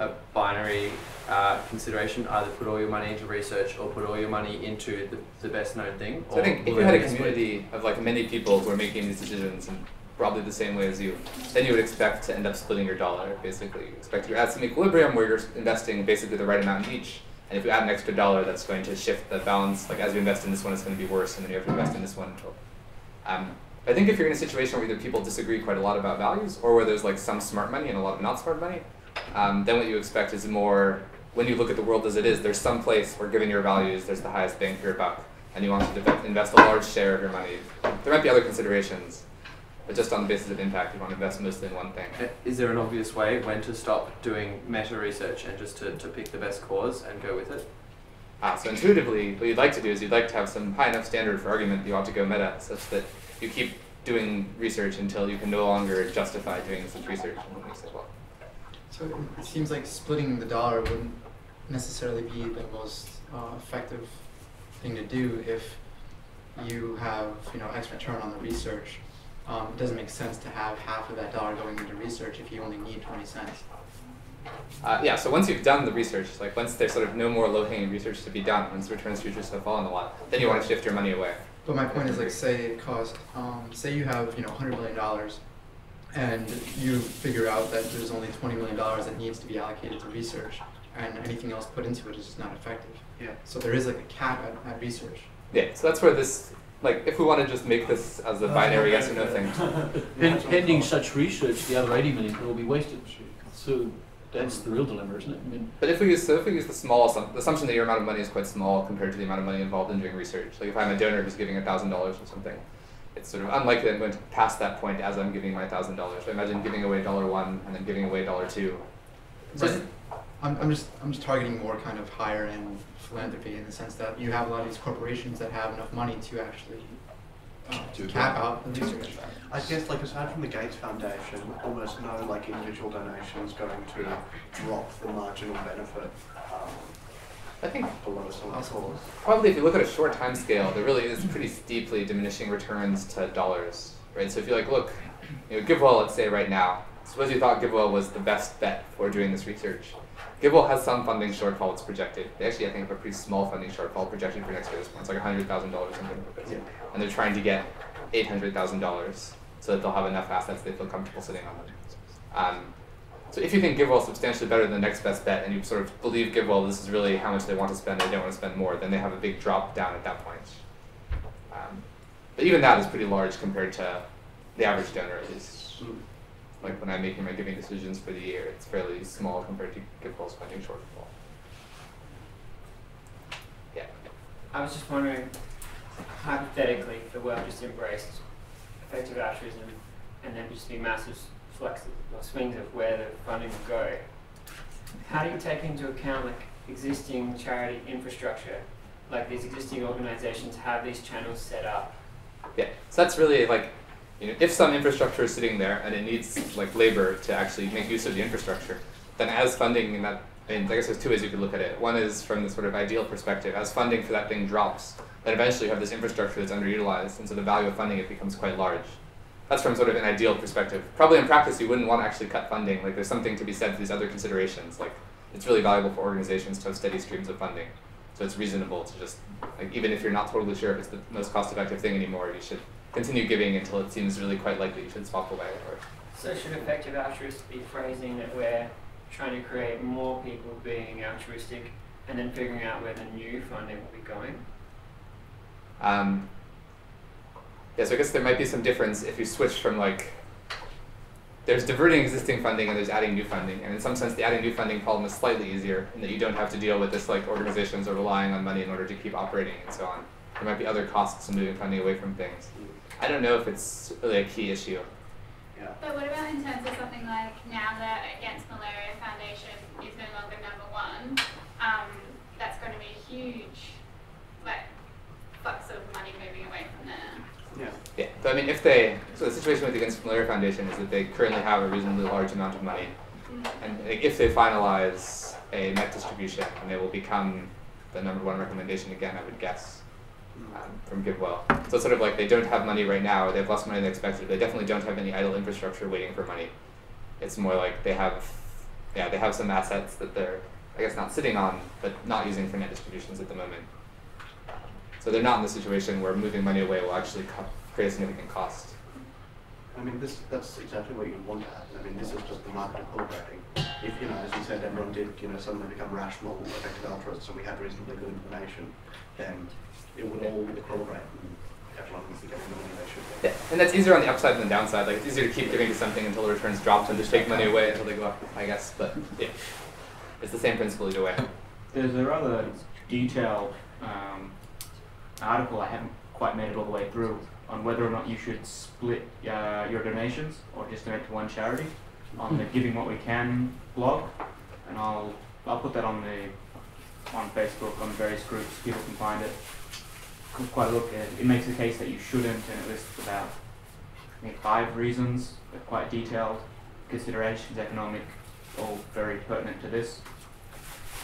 a binary uh, consideration? Either put all your money into research or put all your money into the, the best known thing. So I think if you had a be split? community of like many people who are making these decisions and probably the same way as you, then you would expect to end up splitting your dollar. Basically, you expect you're at some equilibrium where you're investing basically the right amount in each. And if you add an extra dollar, that's going to shift the balance. Like as you invest in this one, it's going to be worse, and then you have to invest in this one. Um, I think if you're in a situation where either people disagree quite a lot about values, or where there's like some smart money and a lot of not smart money, um, then what you expect is more when you look at the world as it is, there's some place where given your values, there's the highest bang for your buck, and you want to invest a large share of your money. There might be other considerations, but just on the basis of impact, you want to invest mostly in one thing. Uh, Is there an obvious way when to stop doing meta research and just to, to pick the best cause and go with it? Ah, so intuitively, what you'd like to do is you'd like to have some high enough standard for argument that you ought to go meta, such that you keep doing research until you can no longer justify doing such research. And you say, well, So it- seems like splitting the dollar wouldn't necessarily be the most uh, effective thing to do if you have you know X return on the research. Um, it doesn't make sense to have half of that dollar going into research if you only need 20 cents. Uh, yeah, so once you've done the research, like once there's sort of no more low-hanging research to be done, once returns to futures have fallen a lot, then you want to shift your money away. But my point is like say it cost um, say you have you know 100 million dollars and you figure out that there's only 20 million dollars that needs to be allocated to research and anything else put into it is just not effective. Yeah. So there is like a cap at, at research. Yeah, so that's where this like if we want to just make this as a binary yes or no thing. <laughs> Pending such research, the other eighty million will be wasted. So that's the real dilemma, isn't it? I mean, But if we use so if we use the small assum- the assumption that your amount of money is quite small compared to the amount of money involved in doing research. Like if I'm a donor who's giving thousand dollars or something, it's sort of unlikely I'm going to pass that point as I'm giving my thousand dollars. So imagine giving away dollar one and then giving away dollar two. So Right. I'm, I'm just I'm just targeting more kind of higher end philanthropy in the sense that you have a lot of these corporations that have enough money to actually To cap grow. out the research. I guess, like aside from the Gates Foundation, almost no like individual donations going to drop the marginal benefit um, I think below some cause. Probably if you look at a short time scale, there really is pretty steeply diminishing returns to dollars, right? So if you like look, you know, GiveWell, let's say right now, suppose you thought GiveWell was the best bet for doing this research. GiveWell has some funding shortfall it's projected. They actually, I think, have a pretty small funding shortfall projected for next year. It's like $100,000 or something like this. And they're trying to get $800,000 so that they'll have enough assets they feel comfortable sitting on them. Um, so if you think GiveWell is substantially better than the next best bet, and you sort of believe GiveWell this is really how much they want to spend, they don't want to spend more, then they have a big drop down at that point. Um, but even that is pretty large compared to the average donor. At least, like when I'm making my giving decisions for the year, it's fairly small compared to GiveWell's funding shortfall. Yeah. I was just wondering, hypothetically, if the world just embraced effective altruism and then just be massive flex or swings of where the funding would go, how do you take into account like existing charity infrastructure? Like these existing organizations have these channels set up. Yeah, so that's really like, you know, if some infrastructure is sitting there and it needs like labor to actually make use of the infrastructure, then as funding in that, I mean, I guess there's two ways you could look at it. One is from the sort of ideal perspective, as funding for that thing drops, then eventually you have this infrastructure that's underutilized, and so the value of funding it becomes quite large. That's from sort of an ideal perspective. Probably in practice, you wouldn't want to actually cut funding. Like, there's something to be said for these other considerations. Like, it's really valuable for organizations to have steady streams of funding. So it's reasonable to just, like, even if you're not totally sure if it's the most cost-effective thing anymore, you should continue giving until it seems really quite likely you should swap away. Or So should effective altruists be phrasing that we're trying to create more people being altruistic and then figuring out where the new funding will be going? Um, yeah, so I guess there might be some difference if you switch from like there's diverting existing funding and there's adding new funding, and in some sense the adding new funding problem is slightly easier in that you don't have to deal with this like organizations are relying on money in order to keep operating and so on. There might be other costs of moving funding away from things. I don't know if it's really a key issue. But what about in terms of something like now that Against Malaria Foundation is no longer number one, um, that's going to be a huge, like, flux of money moving away from there. Yeah. Yeah. So I mean, if they so the situation with the Against Malaria Foundation is that they currently have a reasonably large amount of money, and if they finalize a net distribution, and they will become the number one recommendation again. I would guess um, from GiveWell. So it's sort of like they don't have money right now. or They have less money than expected. They definitely don't have any idle infrastructure waiting for money. It's more like they have, yeah, they have some assets that they're, I guess, not sitting on, but not using for net distributions at the moment. So they're not in the situation where moving money away will actually create significant cost. I mean, this that's exactly what you'd want to happen. I mean, this is just the market equilibrating. If, you know, as you said, everyone did, you know, suddenly become rational, effective altruists, and we had reasonably good information, then it would all equilibrate and everyone would be getting the money they Yeah, and that's easier on the upside than the downside. Like it's easier to keep giving to something until the returns drop than just take money away until they go up, I guess. But yeah, it's the same principle either way. There's a rather detailed um, article I haven't quite made it all the way through on whether or not you should split uh, your donations or just donate to one charity on the Giving What We Can blog, and I'll I'll put that on the on Facebook on various groups. People can find it. Qu- Quite a look at it. It makes the case that you shouldn't, and it lists about I think five reasons. Quite detailed considerations, economic, all very pertinent to this.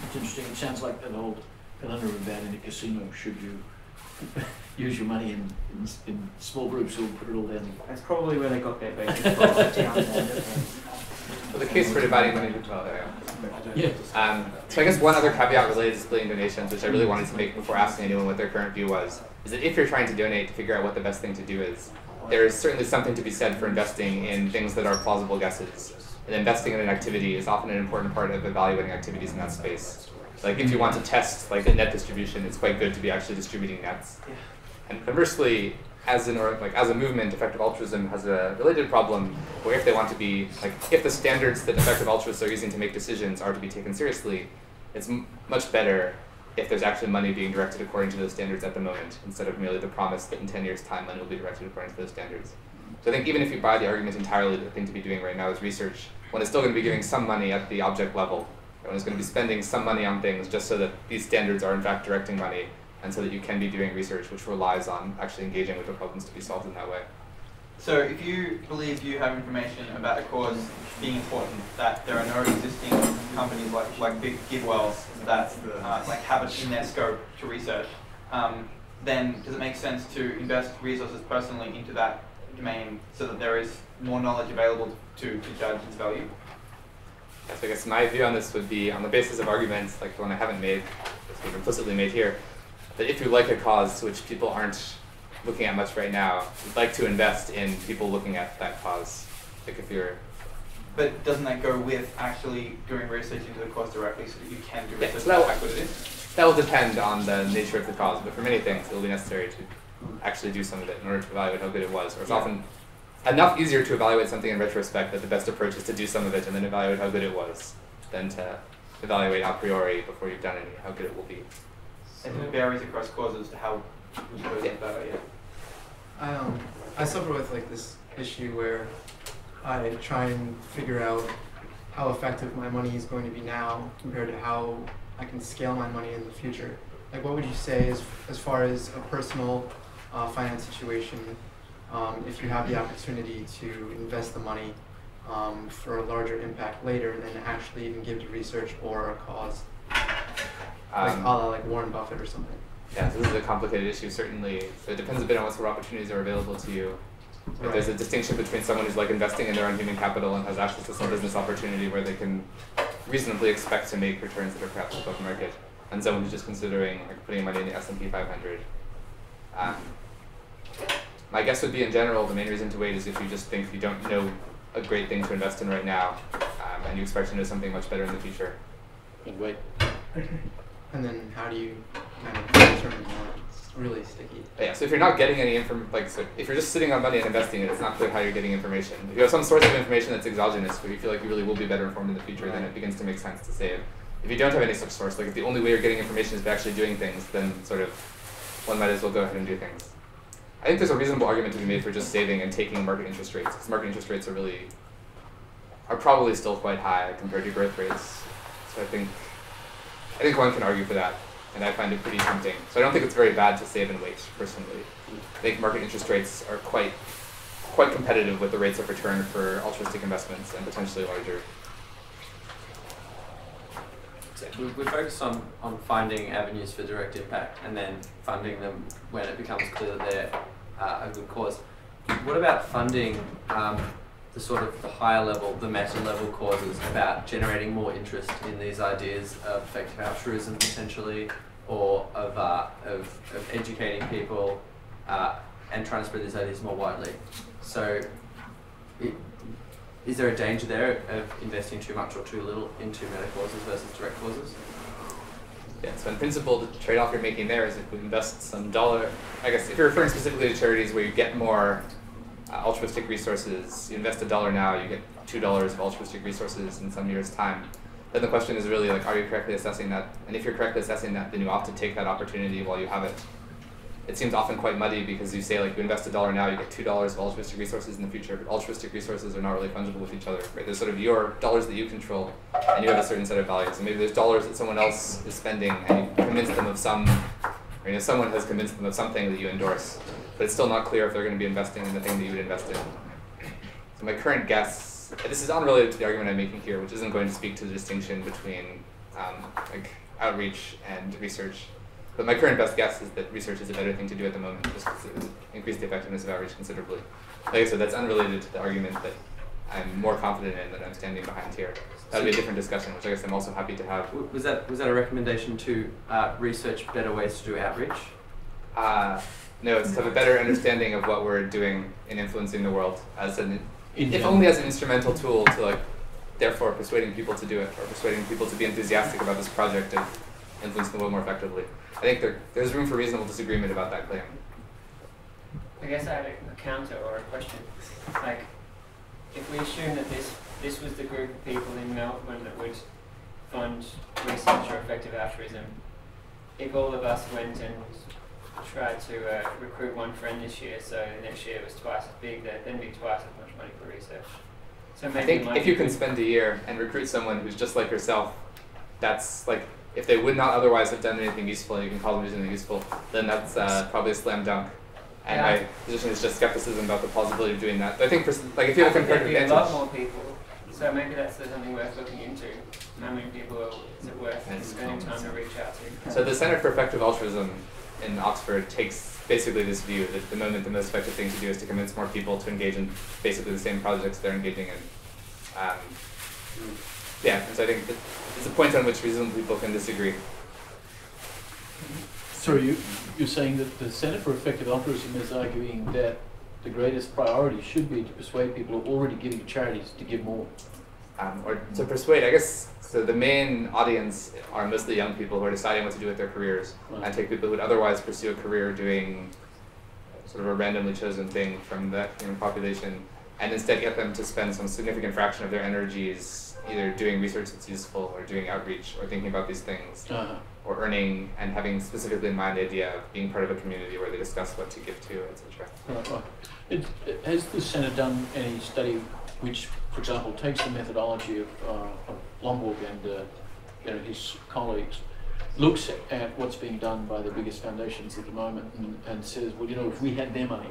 It's interesting, it sounds like that old conundrum about in a casino, should you <laughs> use your money in, in, in small groups or put it all down? That's probably where they got their basis from. <laughs> Well, the case for dividing money between well, there you go. Yeah. Um, so I guess one other caveat related to splitting donations, which I really wanted to make before asking anyone what their current view was, is that if you're trying to donate to figure out what the best thing to do is, there is certainly something to be said for investing in things that are plausible guesses. And investing in an activity is often an important part of evaluating activities in that space. Like if you want to test like a net distribution, it's quite good to be actually distributing nets. And conversely, as an or like as a movement, effective altruism has a related problem where if they want to be like if the standards that effective altruists are using to make decisions are to be taken seriously, it's much better if there's actually money being directed according to those standards at the moment, instead of merely the promise that in 10 years' time money will be directed according to those standards. So I think even if you buy the argument entirely the thing to be doing right now is research, one is still going to be giving some money at the object level. One is going to be spending some money on things just so that these standards are in fact directing money, and so that you can be doing research which relies on actually engaging with the problems to be solved in that way. So if you believe you have information about a cause being important, that there are no existing companies like like Big GiveWells that uh, like have it in their scope to research, um, then does it make sense to invest resources personally into that domain so that there is more knowledge available to, to judge its value? Yes, I guess my view on this would be on the basis of arguments like the one I haven't made, that's implicitly made here, that if you like a cause which people aren't looking at much right now, you'd like to invest in people looking at that cause. Like if you're But doesn't that go with actually doing research into the cause directly so that you can do Yeah, research so that will- to track what it is? that will depend on the nature of the cause, but for many things it will be necessary to actually do some of it in order to evaluate how good it was. Or it's Yeah. often enough easier to evaluate something in retrospect that the best approach is to do some of it and then evaluate how good it was than to evaluate a priori before you've done any how good it will be. And it varies across causes to how good Yeah. is better, yeah. I um I suffer with like this issue where I try and figure out how effective my money is going to be now compared to how I can scale my money in the future. Like what would you say as as far as a personal uh, finance situation, um, if you have the opportunity to invest the money um, for a larger impact later than actually even give to research or a cause, like Um, a la like Warren Buffett or something. Yeah, so this is a complicated issue, certainly. So it depends a bit on what sort of opportunities are available to you. If there's a distinction between someone who's like investing in their own human capital and has access to some business opportunity where they can reasonably expect to make returns that are perhaps above market, and someone who's just considering like putting money in the S&P 500. Um, my guess would be in general the main reason to wait is if you just think you don't know a great thing to invest in right now, um, and you expect to know something much better in the future. And wait. And then how do you kind of determine that? It's really sticky. Yeah, so if you're not getting any inform like so if you're just sitting on money and investing it, it's not clear how you're getting information. If you have some source of information that's exogenous, where you feel like you really will be better informed in the future, then it begins to make sense to save. If you don't have any such source, like if the only way you're getting information is by actually doing things, then sort of one might as well go ahead and do things. I think there's a reasonable argument to be made for just saving and taking market interest rates, because market interest rates are really are probably still quite high compared to growth rates. So I think I think one can argue for that, and I find it pretty tempting. So I don't think it's very bad to save and wait, personally. I think market interest rates are quite quite competitive with the rates of return for altruistic investments and potentially larger. We, we focus on, on finding avenues for direct impact and then funding them when it becomes clear that they're uh, a good cause. What about funding um, the sort of the higher level, the meta level causes about generating more interest in these ideas of effective altruism potentially, or of, uh, of, of educating people uh, and trying to spread these ideas more widely? So, it, is there a danger there of investing too much or too little into meta causes versus direct causes? Yeah, so in principle, the trade-off you're making there is if we invest some dollar, I guess if you're referring specifically to charities where you get more uh, altruistic resources, you invest a dollar now, you get two dollars of altruistic resources in some years' time. Then the question is really like, are you correctly assessing that? And if you're correctly assessing that, then you ought to take that opportunity while you have it. It seems often quite muddy because you say like you invest a dollar now, you get two dollars of altruistic resources in the future, but altruistic resources are not really fungible with each other. Right? There's sort of your dollars that you control, and you have a certain set of values. And maybe there's dollars that someone else is spending, and you convince them of some, or you know, someone has convinced them of something that you endorse, but it's still not clear if they're going to be investing in the thing that you would invest in. So my current guess, this is unrelated to the argument I'm making here, which isn't going to speak to the distinction between um, like outreach and research. But my current best guess is that research is a better thing to do at the moment, just because it would increase the effectiveness of outreach considerably. Like I said, that's unrelated to the argument that I'm more confident in that I'm standing behind here. That would be a different discussion, which I guess I'm also happy to have. Was that was that a recommendation to uh, research better ways to do outreach? Uh, no, it's to have a better understanding of what we're doing in influencing the world as an, In if only as an instrumental tool to like, therefore persuading people to do it or persuading people to be enthusiastic about this project of influencing the world more effectively. I think there, there's room for reasonable disagreement about that claim. I guess I had a, a counter or a question. Like, if we assume that this this was the group of people in Melbourne that would fund research or effective altruism, if all of us went and tried to uh, recruit one friend this year, so next year it was twice as big, there'd then be twice as much money for research. So maybe I think if you can spend a year and recruit someone who's just like yourself, that's like if they would not otherwise have done anything useful, and you can call them using anything useful, then that's uh, probably a slam dunk. And Yeah. my position is just skepticism about the possibility of doing that. But I think, for, like, if you I have a think there'd comparative be a lot more people. So maybe that's something worth looking into. How many people is it worth spending time to reach out to? So the Center for Effective Altruism in Oxford takes basically this view that the moment the most effective thing to do is to convince more people to engage in basically the same projects they're engaging in. Um, yeah, and so I think it's a point on which reasonable people can disagree. So you, you're saying that the Centre for Effective Altruism is arguing that the greatest priority should be to persuade people who are already giving to charities to give more. Um, or to persuade, I guess, so the main audience are mostly young people who are deciding what to do with their careers, and take people who would otherwise pursue a career doing sort of a randomly chosen thing from that human population, and instead get them to spend some significant fraction of their energies either doing research that's useful, or doing outreach, or thinking about these things, Uh-huh. or earning and having specifically in mind the idea of being part of a community where they discuss what to give to, etc. Right, right. Has the Centre done any study which, for example, takes the methodology of, uh, of Lomborg and uh, you know, his colleagues, looks at what's being done by the biggest foundations at the moment and, and says, well, you know, if we had their money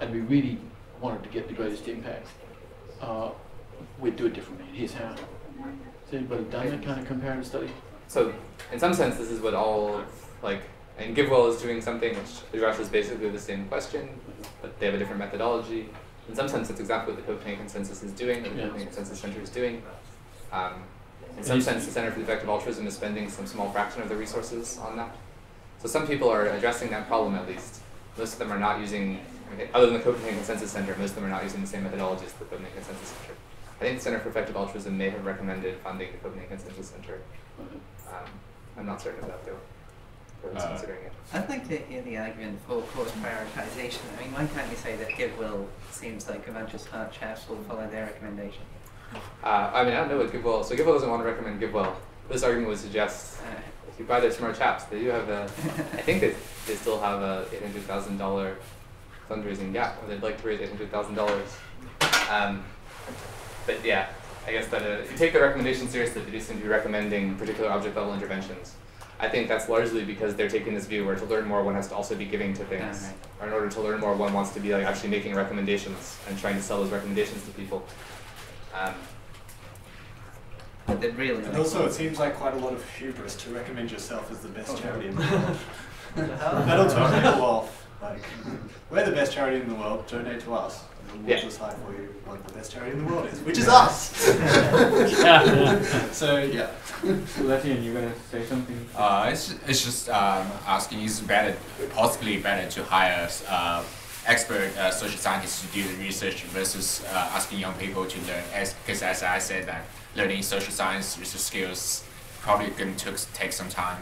and we really wanted to get the greatest impact, uh, we'd do it differently. Here's how. Has anybody done that kind of comparative study? So, in some sense, this is what all like, and GiveWell is doing something which addresses basically the same question, but they have a different methodology. In some sense, that's exactly what the Copenhagen Consensus is doing, or the Yeah. Copenhagen Consensus Center is doing. Um, in some sense, the Center for the Effective Altruism is spending some small fraction of the resources on that. So some people are addressing that problem at least. Most of them are not using, other than the Copenhagen Consensus Center, most of them are not using the same methodologies as the Copenhagen Consensus Center. I think the Center for Effective Altruism may have recommended funding the Copenhagen Consensus Center. Um, I'm not certain of that though. Who's Uh, considering it. I'd like to hear the argument for cause prioritization. I mean, why can't you say that GiveWell seems like a bunch of smart chaps will follow their recommendation? Uh, I mean, I don't know what GiveWell. So GiveWell doesn't want to recommend GiveWell. This argument would suggest if you buy their smart chaps, they do have a. I think they they still have a eight hundred thousand dollar fundraising gap, or they'd like to raise eight hundred thousand dollars. Um, but yeah, I guess that uh, if you take the recommendation seriously, they do seem to be recommending particular object level interventions. I think that's largely because they're taking this view where to learn more, one has to also be giving to things. right. Or in order to learn more, one wants to be like actually making recommendations and trying to sell those recommendations to people. Um, But they really And also, it seems like quite a lot of hubris to recommend yourself as the best charity in the world. That'll turn people off. Like, we're the best charity in the world. Donate to us, and we'll Yeah. decide for you what the best charity in the world is, which is us. <laughs> yeah. so yeah. Letian, you gonna say something? Uh, it's, it's just um, asking is it better, possibly better to hire uh, expert uh, social scientists to do the research versus uh, asking young people to learn. As because as I said, that learning social science research skills probably going to take some time.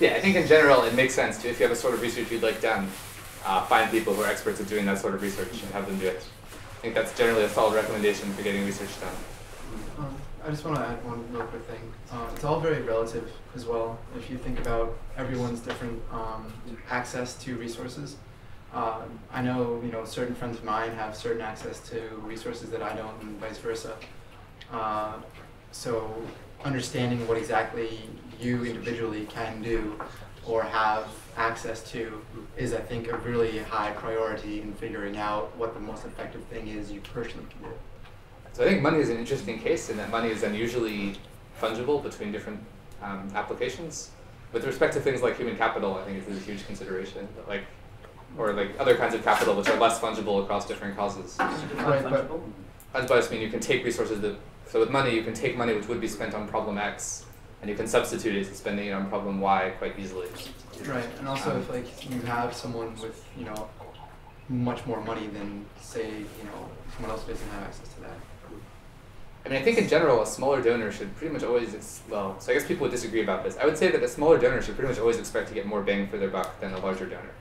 Yeah, I think in general it makes sense to, if you have a sort of research you'd like done, uh, find people who are experts at doing that sort of research and have them do it. I think that's generally a solid recommendation for getting research done. Um, I just want to add one real quick thing. Um, it's all very relative as well. If you think about everyone's different um, access to resources, um, I know you know certain friends of mine have certain access to resources that I don't, and vice versa. Uh, so understanding what exactly you individually can do or have access to is, I think, a really high priority in figuring out what the most effective thing is you personally can do. So I think money is an interesting case in that money is unusually fungible between different um, applications. With respect to things like human capital, I think this is a huge consideration. But like, or like other kinds of capital which are less fungible across different causes. Right, by just mean you can take resources that. So with money, you can take money which would be spent on problem X, and you can substitute it to spending it on problem Y quite easily. Right, and also Um, if like you have someone with you know much more money than say you know someone else doesn't have access to that. I mean, I think in general, a smaller donor should pretty much always, well, so I guess people would disagree about this. I would say that a smaller donor should pretty much always expect to get more bang for their buck than a larger donor.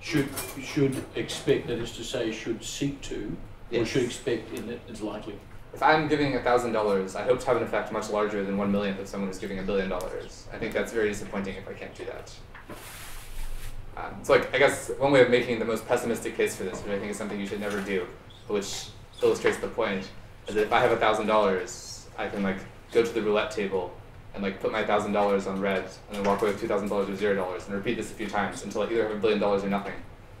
Should should expect that is to say should seek to or should expect in that it's likely. If I'm giving thousand dollars, I hope to have an effect much larger than one millionth of someone who's giving a billion dollars. I think that's very disappointing if I can't do that. Um, so, like, I guess one way of making the most pessimistic case for this, which I think is something you should never do, which illustrates the point, is that if I have thousand dollars, I can like go to the roulette table and like put my thousand dollars on red, and then walk away with two thousand dollars or zero dollars, and repeat this a few times until I either have a billion dollars or nothing.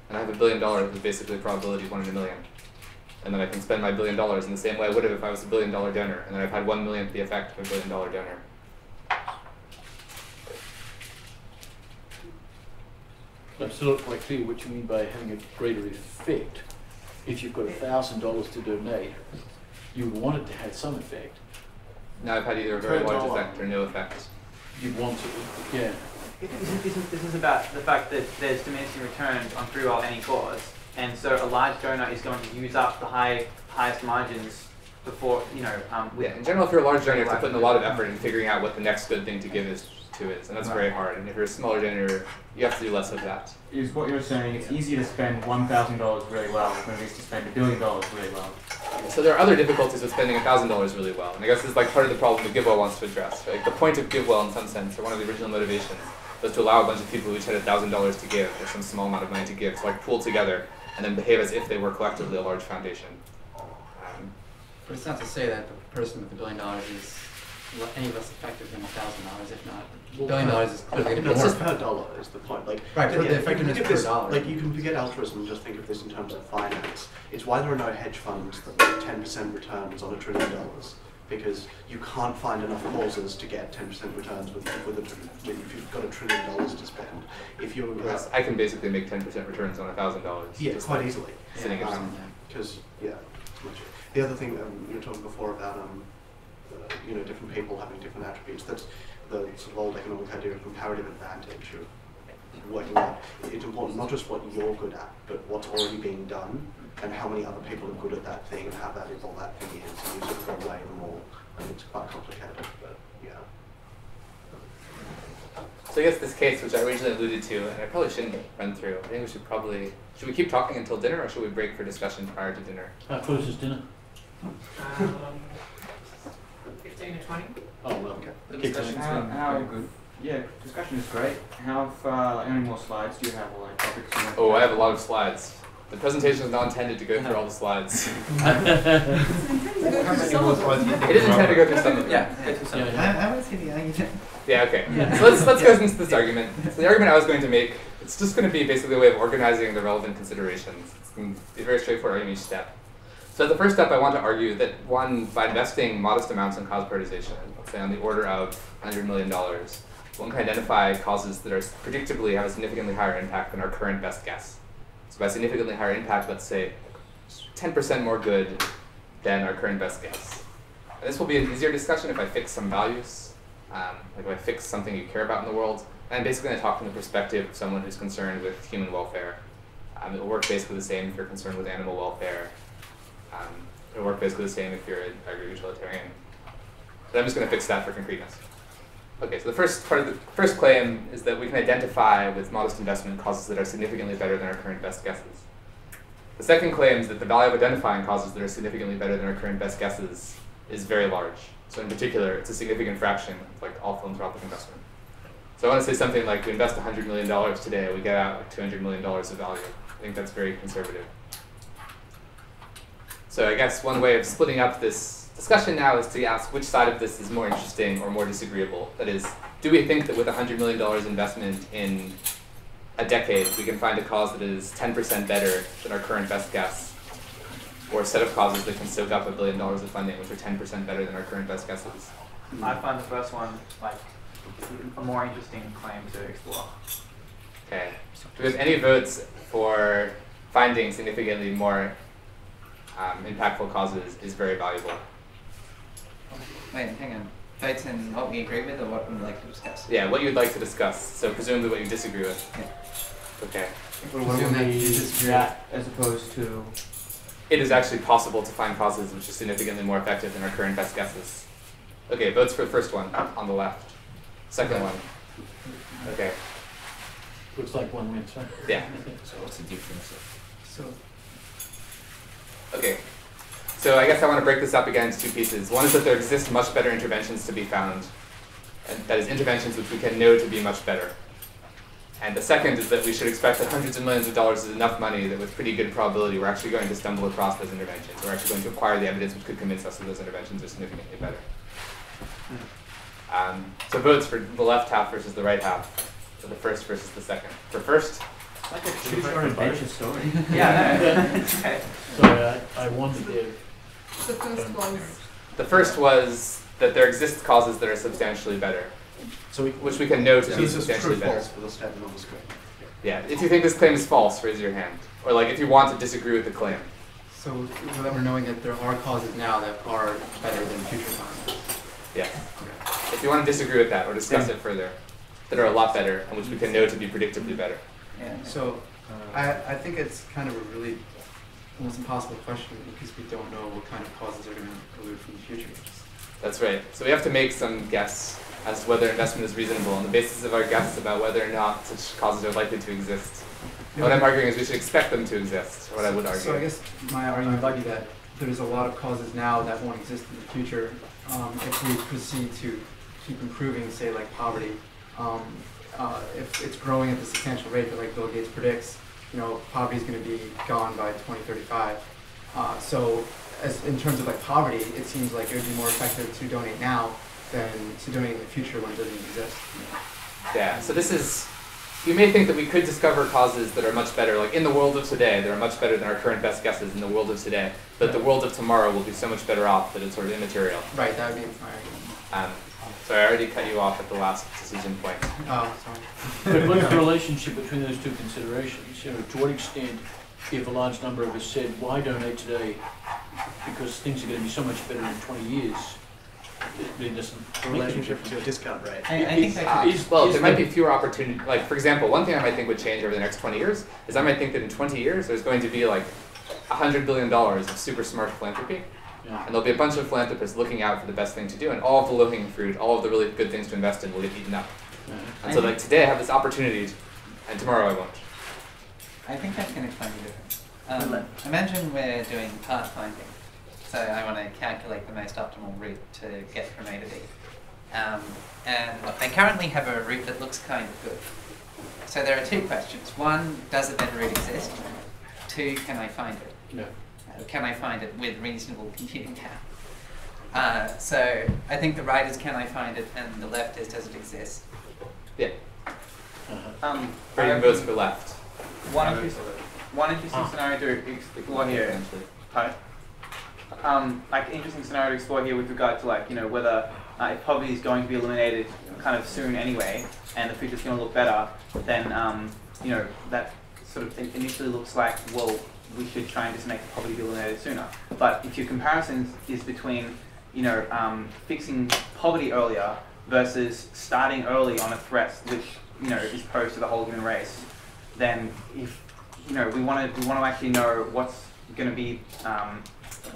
And I have a billion dollars with basically a probability of one in a million and then I can spend my billion dollars in the same way I would have if I was a billion dollar donor, and then I've had one millionth the effect of a billion dollar donor. I'm still not quite clear what you mean by having a greater effect. If you've got a thousand dollars to donate, you want it to have some effect. Now I've had either a very Per large effect or no effect. You want to, yeah. Isn't, isn't, this is about the fact that there's diminishing returns on free will any cause, and so a large donor is going to use up the high highest margins before you know. Um, with Yeah, in general, if you're a large donor, you have to put in a lot of effort in figuring out what the next good thing to give is to is, and that's very hard. And if you're a smaller donor, you have to do less of that. Is what you're saying? It's easy to spend one thousand dollars really well than it is to spend a billion dollars really well. So there are other difficulties with spending thousand dollars really well, and I guess this is like part of the problem that GiveWell wants to address. Right? The point of GiveWell, in some sense, or one of the original motivations, was to allow a bunch of people who each had thousand dollars to give, or some small amount of money to give, to like pool together and then behave as if they were collectively a large foundation. Um, But it's not to say that the person with the billion dollars is any less effective than a thousand dollars, if not. Billion dollars is clearly It's gonna be more. per dollar is the point. Like, Right, but the effectiveness can per this- dollar. Like, you can forget altruism and just think of this in terms of finance. It's why there are no hedge funds that make 10% returns on a trillion dollars. Because you can't find enough causes to get 10% returns with, with a, if you've got a trillion dollars to spend. If you whereas I can basically make ten percent returns on a thousand dollars. Yeah, quite easily. Sitting Um, Because, yeah. The other thing, um, you were talking before about, um, uh, you know, different people having different attributes, that's the sort of old economic idea of comparative advantage of working out. It's important not just what you're good at, but what's already being done and how many other people are good at that thing and how valuable that thing is. And you sort of go away them all. And it's quite complicated, but yeah. So I guess this case, which I originally alluded to, and I probably shouldn't run through. I think we should probably should we keep talking until dinner, or should we break for discussion prior to dinner? How close is dinner? Um, Um, Fifteen to twenty? Oh, well. Okay. The Keep discussion's How, been how, good. yeah, discussion is great. How far, like, how many more slides do you have, or like topics you Oh, I have a lot of slides. The presentation is not intended to go through all the slides. <laughs> It is intended to go through some of them. Yeah, Yeah, I, I want to see the argument. Yeah, okay. So let's let's go into this argument. So the argument I was going to make, it's just going to be basically a way of organizing the relevant considerations. It's going to be a very straightforward argument each step. So the first step, I want to argue that one, by investing modest amounts in cause prioritization, let's say on the order of $100 million, one can identify causes that are predictably have a significantly higher impact than our current best guess. So by significantly higher impact, let's say 10% more good than our current best guess. And this will be an easier discussion if I fix some values, um, like if I fix something you care about in the world. And I'm basically going to talk from the perspective of someone who's concerned with human welfare. Um, it will work basically the same if you're concerned with animal welfare. Um, it'll work basically the same if you're an agri-utilitarian. But I'm just going to fix that for concreteness. Okay, so the first part of the first claim is that we can identify with modest investment causes that are significantly better than our current best guesses. The second claim is that the value of identifying causes that are significantly better than our current best guesses is very large. So in particular, it's a significant fraction of like all philanthropic investment. So I want to say something like we invest $100 million today, we get out like $200 million of value. I think that's very conservative. So I guess one way of splitting up this discussion now is to ask which side of this is more interesting or more disagreeable. That is, do we think that with $100 million investment in a decade, we can find a cause that is 10% better than our current best guess, or a set of causes that can soak up a billion dollars of funding, which are 10% better than our current best guesses? I find the first one like a more interesting claim to explore. Okay. Do we have any votes for finding significantly more um, impactful causes is very valuable? Wait, hang on. Votes in what we agree with or what we'd like to discuss? Yeah, what you'd like to discuss. So presumably what you disagree with. Okay. But what would be that as opposed to It is actually possible to find causes which are significantly more effective than our current best guesses. Okay, votes for the first one on the left. Second one. Okay. Looks like one wins, right? Yeah. <laughs> So what's the difference? So, Okay. So I guess I want to break this up again into two pieces. One is that there exist much better interventions to be found, and that is interventions which we can know to be much better. And the second is that we should expect that hundreds of millions of dollars is enough money that with pretty good probability we're actually going to stumble across those interventions. We're actually going to acquire the evidence which could convince us that those interventions are significantly better. Um, so votes for the left half versus the right half, for the first versus the second. For first, Like a choose your adventure story. <laughs> Yeah, okay. Sorry, I, I wondered there. The first was, the first was that there exist causes that are substantially better, So we, which we can know to So be this is substantially true better. false for the statement on the screen. Yeah, if you think this claim is false, raise your hand. Or like if you want to disagree with the claim. so without we're knowing that there are causes now that are better than future causes. Yeah. If you want to disagree with that or discuss it further, that are a lot better and which we can know to be predictably better. Yeah. So, I, I think it's kind of a really almost impossible question because we don't know what kind of causes are going to elude from the future. That's right. So we have to make some guess as to whether investment is reasonable on the basis of our guess about whether or not such causes are likely to exist. And what I'm arguing is we should expect them to exist, what I would argue. So I guess my argument would be that there's a lot of causes now that won't exist in the future um, if we proceed to keep improving, say, like poverty. Um, uh, if it's growing at the substantial rate that like Bill Gates predicts, you know, poverty is going to be gone by 2035. Uh, so as in terms of like poverty, it seems like it would be more effective to donate now than to donate in the future when it doesn't exist. Yeah, so this is, you may think that we could discover causes that are much better, like in the world of today, that are much better than our current best guesses in the world of today, but the world of tomorrow will be so much better off that it's sort of immaterial. Right, that would be argument. Um, so I already cut you off at the last decision point. Oh, sorry. but what's the relationship between those two considerations? You know, to what extent, if a large number of us said, why donate today? Because things are going to be so much better in 20 years, it, it doesn't The relationship to a discount rate. I, I think that Uh, could Is- well, is there might be fewer opportunities. Like, for example, one thing I might think would change over the next 20 years is I might think that in 20 years there's going to be like $100 billion of super smart philanthropy. Yeah. And there'll be a bunch of philanthropists looking out for the best thing to do, and all of the low hanging fruit, all of the really good things to invest in will get eaten up. Yeah. And so, like, today I have this opportunity, and tomorrow I won't. I think I can explain the difference. Um, imagine we're doing pathfinding. So I want to calculate the most optimal route to get from A to B. Um, and I currently have a route that looks kind of good. So there are two questions. One, does a better route exist? Two, can I find it? Yeah. Uh, Can I find it with reasonable computing power? Uh, so I think the right is can I find it, and the left is does it exist? Yeah. Uh-huh. Um, Brandon I- votes for left. One interesting, one interesting Ah. scenario to explore here. Hi. Um, like interesting scenario to explore here with regard to like you know whether uh, if poverty is going to be eliminated kind of soon anyway, and the future's going to look better, then um, you know that sort of thing initially looks like well we should try and just make poverty be eliminated sooner. But if your comparison is between you know um, fixing poverty earlier versus starting early on a threat which you know is posed to the whole human race, then if you know we want to we want to actually know what's going to be um,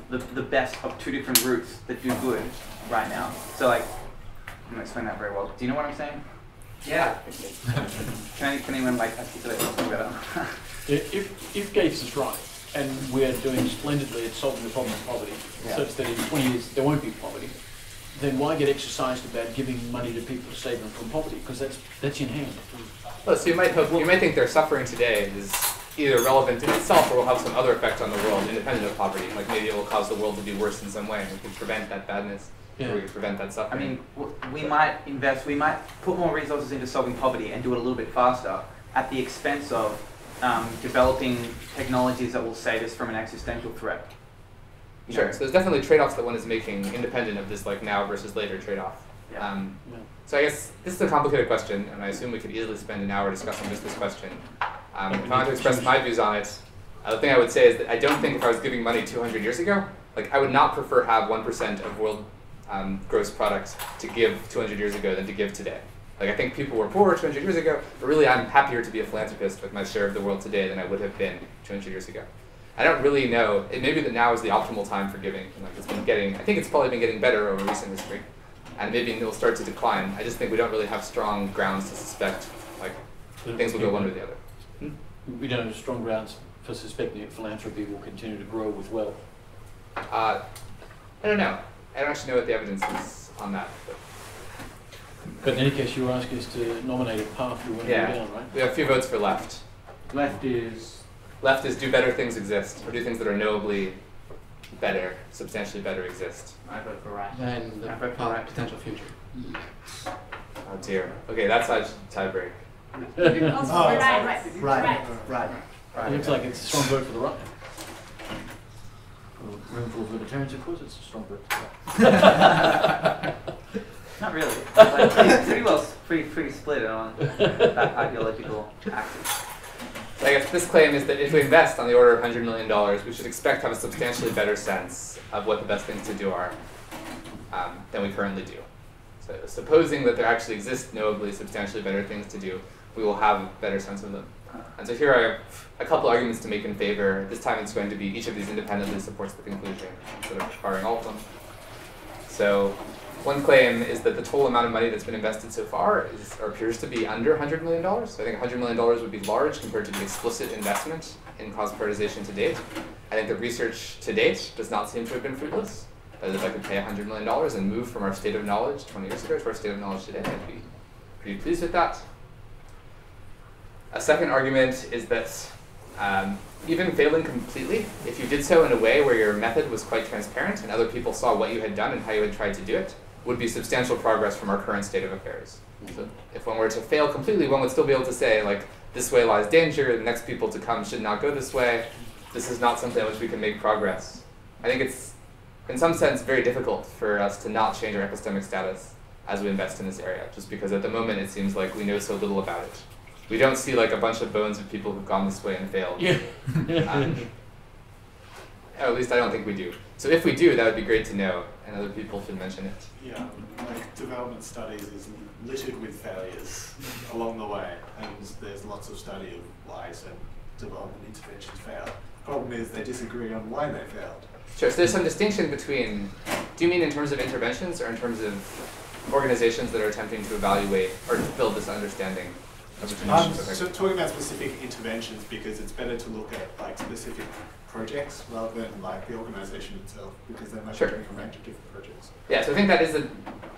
the, the best of two different routes that do good right now. So like, I'm not explain that very well. Do you know what I'm saying? Yeah. <laughs> Can, I, can anyone like articulate something better? <laughs> If, if Gates is right, and we're doing splendidly at solving the problem of poverty, Yeah. such that in 20 years there won't be poverty, then why get exercised about giving money to people to save them from poverty? Because that's, that's in hand. Oh, so you might hope, you might think their suffering today is either relevant in itself or will have some other effect on the world independent of poverty. Like maybe it will cause the world to be worse in some way, and we can prevent that badness, Yeah. or we can prevent that suffering. I mean, we might invest, we might put more resources into solving poverty and do it a little bit faster at the expense of um, developing technologies that will save us from an existential threat. You Sure. know? So there's definitely trade-offs that one is making independent of this like now versus later trade-off. Yeah. Um, Yeah. so I guess this is a complicated question, and I assume we could easily spend an hour discussing just this question. Um, if I want to express my views on it, uh, the thing I would say is that I don't think if I was giving money 200 years ago, like I would not prefer have 1% of world um, gross product to give 200 years ago than to give today. Like I think people were poorer 200 years ago, but really I'm happier to be a philanthropist with my share of the world today than I would have been 200 years ago. I don't really know. It may be that now is the optimal time for giving. and, Like it's been getting. I think it's probably been getting better over recent history, and maybe it will start to decline. I just think we don't really have strong grounds to suspect like things will go one way or the other. We don't have strong grounds for suspecting that philanthropy will continue to grow with wealth. Uh, I don't know. I don't actually know what the evidence is on that. But But in any case, you were asking us to nominate a path we want to go yeah, down, right? we have a few votes for left. Left is Left is do better things exist, or do things that are knowably better, substantially better exist. I vote for right. And the I vote for right. potential future. Oh dear. Okay, that's how tie break. Also, Oh, right, right. right, Right, right. It looks like it's a strong vote for the right. Well, Room full of libertarians, of course, it's a strong vote. <laughs> for the right. Not really. <laughs> Like, pretty, pretty well, pretty, pretty split on that ideological axis. I guess this claim is that if we invest on the order of $100 million, we should expect to have a substantially better sense of what the best things to do are um, than we currently do. So supposing that there actually exist knowably substantially better things to do, we will have a better sense of them. And so here are a couple arguments to make in favor. This time it's going to be each of these independently supports the conclusion, instead of requiring all of them. So one claim is that the total amount of money that's been invested so far is, or appears to be under $100 million. So I think $100 million would be large compared to the explicit investment in cause prioritization to date. I think the research to date does not seem to have been fruitless. That is, if I could pay $100 million and move from our state of knowledge 20 years ago to our state of knowledge today, I'd be pretty pleased with that. A second argument is that um, even failing completely, if you did so in a way where your method was quite transparent and other people saw what you had done and how you had tried to do it, would be substantial progress from our current state of affairs. So if one were to fail completely, one would still be able to say, like, this way lies danger, the next people to come should not go this way, this is not something in which we can make progress. I think it's, in some sense, very difficult for us to not change our epistemic status as we invest in this area, just because at the moment it seems like we know so little about it. We don't see like a bunch of bones of people who've gone this way and failed. Yeah. Um, or at least I don't think we do. So if we do, that would be great to know, and other people should mention it. Yeah, like development studies is littered with failures along the way, and there's lots of study of why certain development interventions fail. Problem is they disagree on why they failed. Sure. So there's some distinction between. Do you mean in terms of interventions or in terms of organizations that are attempting to evaluate or to build this understanding I'm um, are so talking about specific interventions because it's better to look at like specific projects rather than like the organisation itself because they might Sure. be doing a range of different projects. Yeah, so I think that is a.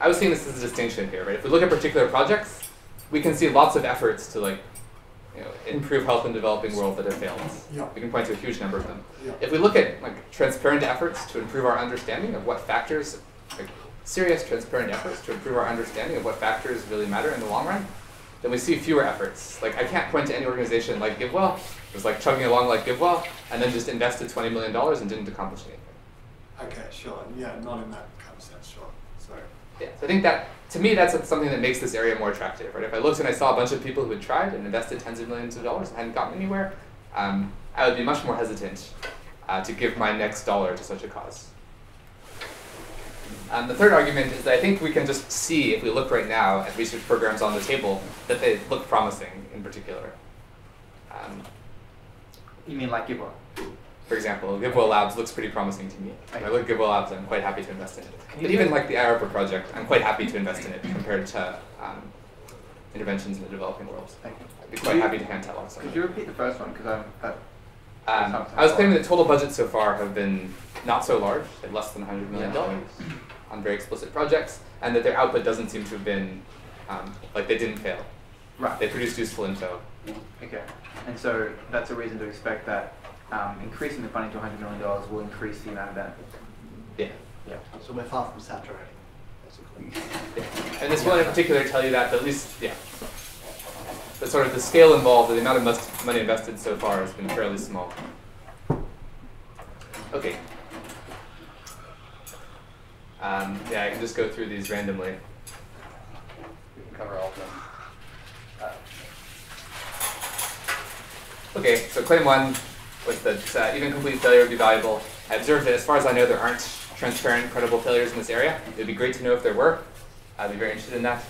I was seeing this as a distinction here, right? If we look at particular projects, we can see lots of efforts to like, you know, improve health in developing world that have failed. Yeah. We can point to a huge number of them. Yeah. If we look at like transparent efforts to improve our understanding of what factors, like serious transparent efforts to improve our understanding of what factors really matter in the long run, then we see fewer efforts. Like I can't point to any organization like GiveWell, was like chugging along like GiveWell, and then just invested $20 million and didn't accomplish anything. Okay, sure. Yeah, not in that kind of sense, sure. Sorry. Yeah, so I think that to me that's something that makes this area more attractive, right? If I looked and I saw a bunch of people who had tried and invested tens of millions of dollars and hadn't gotten anywhere, um, I would be much more hesitant uh, to give my next dollar to such a cause. Um, the third argument is that I think we can just see, if we look right now at research programs on the table, that they look promising in particular. Um, You mean like GiveWell? for example, GiveWell Labs looks pretty promising to me. When I look at GiveWell Labs, I'm quite happy to invest in it. But even like the IARPA project, I'm quite happy to invest in it compared to um, interventions in the developing world. Thank you. I'd be quite you- happy to hand tell on some. Could you repeat the first one? Because I'm. That, Um, I was like- claiming that total budgets so far have been not so large, at less than $100 million Yeah. on very explicit projects, and that their output doesn't seem to have been, um, like they didn't fail. right. They produced useful info. Okay. And so that's a reason to expect that um, increasing the funding to $100 million will increase the amount of benefit. Yeah. Yeah. So we're far from saturating, basically. yeah. And this one in particular tell you that, but at least, yeah. The sort of the scale involved, the amount of mus- money invested so far has been fairly small. Okay. Um, yeah, I can just go through these randomly. We can cover all of them. Uh, okay, so claim one was that uh, even complete failure would be valuable. I observed that as far as I know, there aren't transparent, credible failures in this area. It would be great to know if there were. I'd be very interested in that.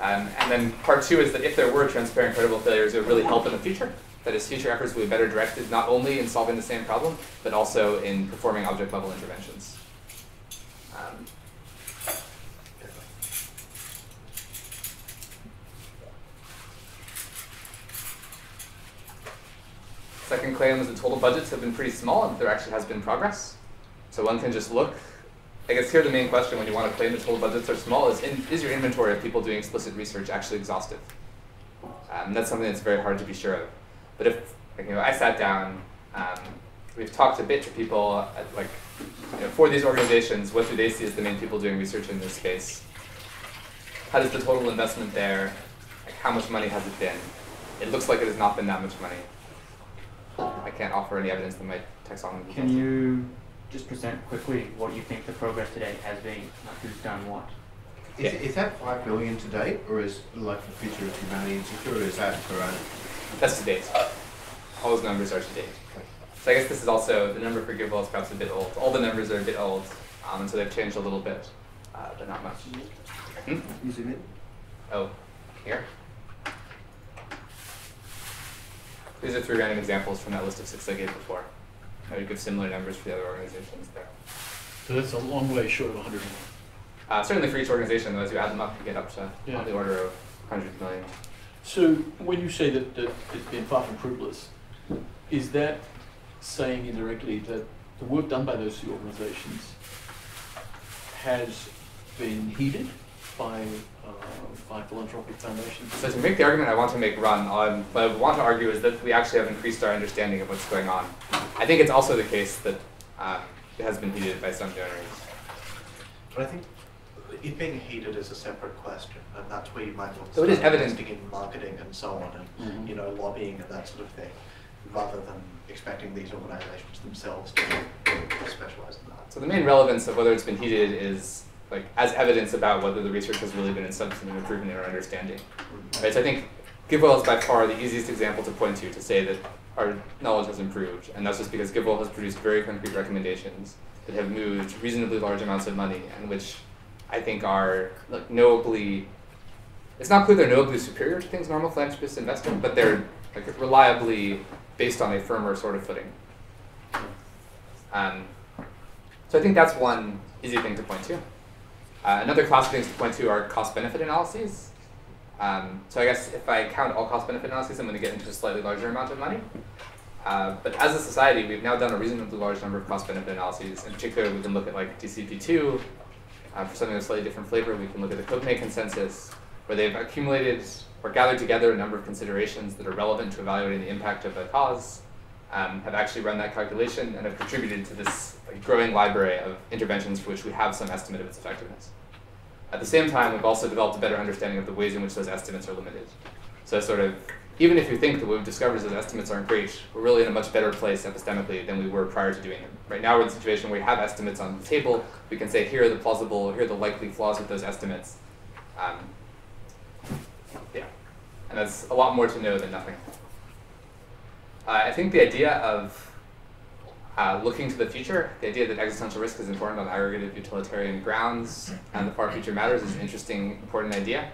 Um, and then part two is that if there were transparent, credible failures, it would really help in the future. That is, future efforts will be better directed not only in solving the same problem, but also in performing object level interventions. Second claim that total budgets have been pretty small and there actually has been progress. So one can just look. I guess here the main question when you want to claim that total budgets are small is, in, is your inventory of people doing explicit research actually exhaustive? Um, that's something that's very hard to be sure of. But if, like, you know, I sat down, um, we've talked a bit to people, at, like, you know, for these organizations, what do they see as the main people doing research in this space? How does the total investment there, like how much money has it been? It looks like it has not been that much money. I can't offer any evidence that my taxonomy. Can you just present quickly what you think the progress today has been, like who's done what? Is, Yeah. is that five billion to date, or is like the future of humanity insecure, or is that per? That's to date. All those numbers are to date. So I guess this is also, the number for GiveWell is perhaps a bit old. All the numbers are a bit old, um, and so they've changed a little bit, uh, but not much. Hmm? You zoom in? Oh, here? These are three random examples from that list of six I gave before. I would give similar numbers for the other organizations there. So that's a long way short of 100 Uh, certainly for each organization, though, as you add them up, you get up to Yeah. on the order of hundreds of million. So when you say that, that it's been far from fruitless, is that saying indirectly that the work done by those two organisations has been heeded by, by philanthropic foundations? So to make the argument I want to make run, um, what I want to argue is that we actually have increased our understanding of what's going on. I think it's also the case that um, it has been heated by some donors. But I think it being heated is a separate question, and that's where you might want to So it is start evident- investing in marketing and so on, and Mhm. you know lobbying and that sort of thing, rather than expecting these organisations themselves to specialise in that. So the main relevance of whether it's been heated is like as evidence about whether the research has really been in substantive improvement in our understanding. Right, so I think GiveWell is by far the easiest example to point to to say that our knowledge has improved, and that's just because GiveWell has produced very concrete recommendations that have moved reasonably large amounts of money, and which I think are like knowably. It's not clear they're knowably superior to things normal philanthropists invest in, but they're like reliably based on a firmer sort of footing. Um, so I think that's one easy thing to point to. Uh, another class of things to point to are cost-benefit analyses. Um, so I guess if I count all cost-benefit analyses, I'm going to get into a slightly larger amount of money. Uh, but as a society, we've now done a reasonably large number of cost-benefit analyses. In particular, we can look at like DCP2. Uh, for something of a slightly different flavor, we can look at the Copenhagen Consensus, where they've accumulated or gathered together a number of considerations that are relevant to evaluating the impact of a cause, um, have actually run that calculation, and have contributed to this like, growing library of interventions for which we have some estimate of its effectiveness. At the same time, we've also developed a better understanding of the ways in which those estimates are limited. So sort of, even if you think that what we've discovered is estimates aren't great, we're really in a much better place epistemically than we were prior to doing them. Right now we're in a situation where we have estimates on the table, we can say here are the plausible, here are the likely flaws with those estimates. Um, yeah, and that's a lot more to know than nothing. Uh, I think the idea of uh, looking to the future, the idea that existential risk is important on aggregated utilitarian grounds and the far future matters is an interesting, important idea,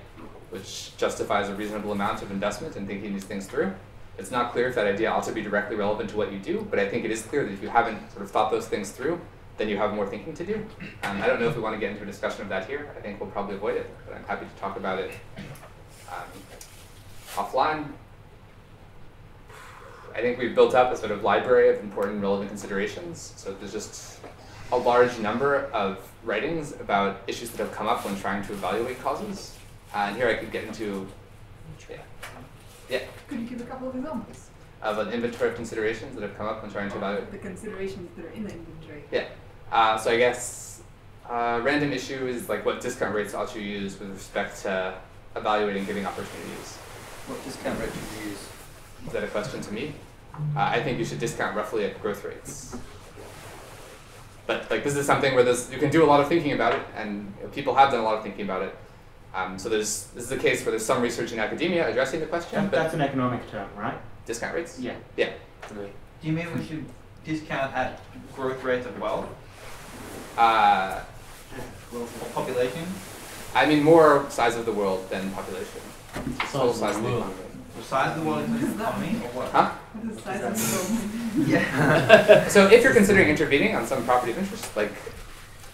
which justifies a reasonable amount of investment in thinking these things through. It's not clear if that idea ought to be directly relevant to what you do, but I think it is clear that if you haven't sort of thought those things through, then you have more thinking to do. Um, I don't know if we want to get into a discussion of that here. I think we'll probably avoid it, but I'm happy to talk about it um, offline. I think we've built up a sort of library of important relevant considerations. So there's just a large number of writings about issues that have come up when trying to evaluate causes. Uh, and here I could get into yeah, yeah, Could you give a couple of examples? of an inventory of considerations that have come up when trying to evaluate. The considerations that are in the inventory. Yeah. Uh, so I guess uh, random issue is like what discount rates ought you use with respect to evaluating giving opportunities. What discount rate should you use? Is that a question to me? Uh, I think you should discount roughly at growth rates. But like this is something where there's, you can do a lot of thinking about it, and you know, people have done a lot of thinking about it. Um, so there's this is a case where there's some research in academia addressing the question, That, but that's an economic term, right? discount rates. Yeah. Yeah. Do you mean we should discount at growth rates of wealth Uh, or population? I mean more size of the world than population. Total size of the economy. The size of the world in terms of economy or what? Huh? The size of the world. Yeah. <laughs> so if you're considering intervening on some property of interest, like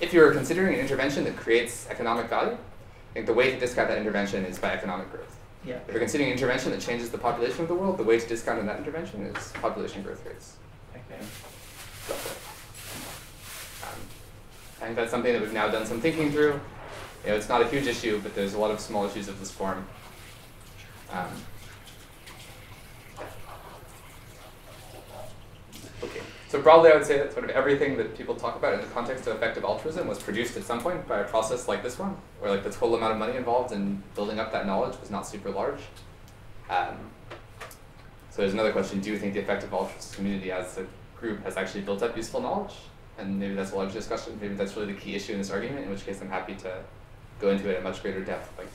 if you're considering an intervention that creates economic value, I think the way to discount that intervention is by economic growth. Yeah. If you're considering intervention that changes the population of the world, the way to discount that intervention is population growth rates. Okay. roughly. Um, I think that's something that we've now done some thinking through. You know, it's not a huge issue, but there's a lot of small issues of this form. Um, So broadly, I would say that sort of everything that people talk about in the context of effective altruism was produced at some point by a process like this one, where like the total amount of money involved in building up that knowledge was not super large. Um, so there's another question: Do you think the effective altruist community as a group has actually built up useful knowledge? And maybe that's a large discussion. Maybe that's really the key issue in this argument. In which case, I'm happy to go into it at much greater depth, like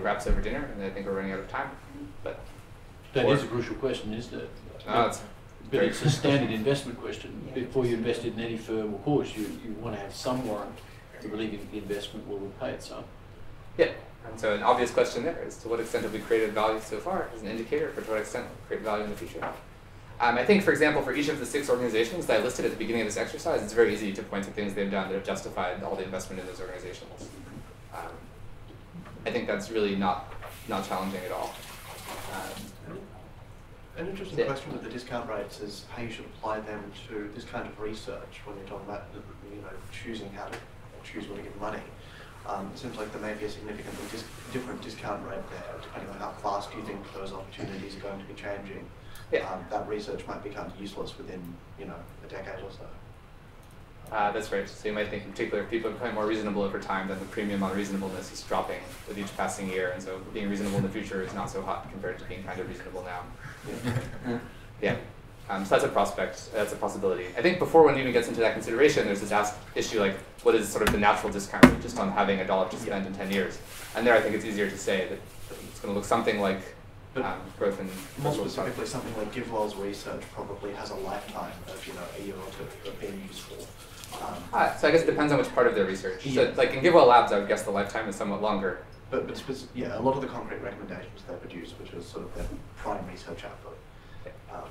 perhaps over dinner. And I think we're running out of time. But That or- is a crucial question, isn't it? No, it's But it's a standard investment question. Before you invest in any firm or course, you, you want to have some warrant to believe in the investment will repay itself. Yeah. And so an obvious question there is to what extent have we created value so far as an indicator for to what extent we'll create value in the future. Um, I think, for example, for each of the six organizations that I listed at the beginning of this exercise, it's very easy to point to things they've done that have justified all the investment in those organizations. Um, I think that's really not not challenging at all. Um, An interesting Yeah. question with the discount rates is how you should apply them to this kind of research when you're talking about you know choosing how to choose where to give money. Um, it seems like there may be a significantly dis- different discount rate there, depending on how fast you think those opportunities are going to be changing. Yeah. Um, that research might become useless within you know a decade or so. Uh, that's right. So you might think, in particular, if people are becoming more reasonable over time, then the premium on reasonableness is dropping with each passing year, and so being reasonable in the future is not so hot compared to being kind of reasonable now. <laughs> Yeah. Um, so that's a prospect. That's a possibility. I think before one even gets into that consideration, there's this ask, issue like, what is sort of the natural discount rate just on having a dollar to spend in 10 years? And there, I think it's easier to say that it's going to look something like um, growth in More specifically, something like GiveWell's research probably has a lifetime of you know a year or two of being useful. Um, Ah, so I guess it depends on which part of their research. Yeah. So, like in GiveWell Labs, I would guess the lifetime is somewhat longer. But, but yeah, a lot of the concrete recommendations they produce, which is sort of their prime research output. Um,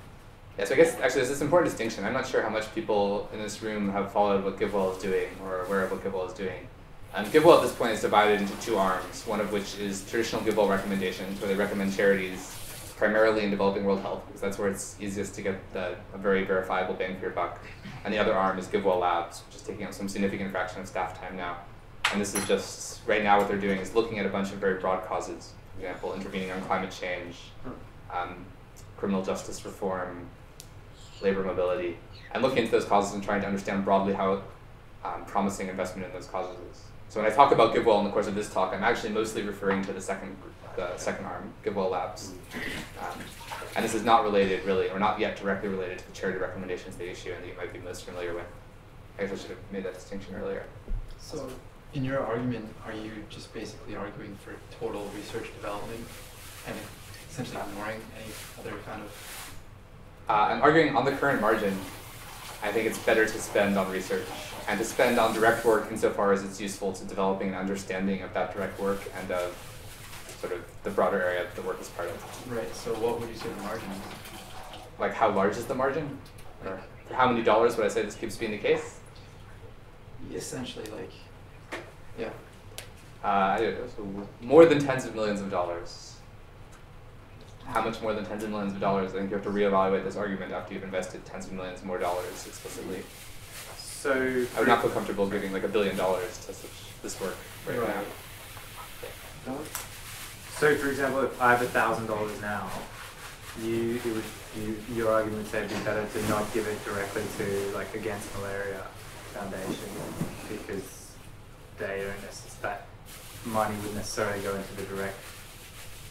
Yeah, so I guess actually there's this important distinction. I'm not sure how much people in this room have followed what GiveWell is doing or aware of what GiveWell is doing. Um, GiveWell at this point is divided into two arms, one of which is traditional GiveWell recommendations, where they recommend charities primarily in developing world health, because that's where it's easiest to get the, a very verifiable bang for your buck. And the other arm is GiveWell Labs, which is taking up some significant fraction of staff time now. And this is just, right now what they're doing is looking at a bunch of very broad causes. For example, intervening on climate change, um, criminal justice reform, labor mobility, and looking into those causes and trying to understand broadly how um, promising investment in those causes is. So when I talk about GiveWell in the course of this talk, I'm actually mostly referring to the second, the second arm, GiveWell Labs. Um, and this is not related really, or not yet directly related to the charity recommendations they issue and that you might be most familiar with. I guess I should have made that distinction earlier. So, in your argument, are you just basically arguing for total research development and essentially ignoring any other kind of Uh, I'm arguing on the current margin, I think it's better to spend on research and to spend on direct work insofar as it's useful to developing an understanding of that direct work and of sort of the broader area that the work is part of. Right, so what would you say the margin is? Like how large is the margin? Or for how many dollars would I say this keeps being the case? Essentially, like, yeah. Uh, I don't know, so more than tens of millions of dollars. How much more than tens of millions of dollars? I think you have to reevaluate this argument after you've invested tens of millions more dollars explicitly. So I would not feel comfortable giving like a billion dollars to such this work right, Right. now. So, for example, if I have a thousand dollars now, you it would you, your argument would say it'd be better to not give it directly to like Against Malaria Foundation because they don't necess- that money would necessarily go into the direct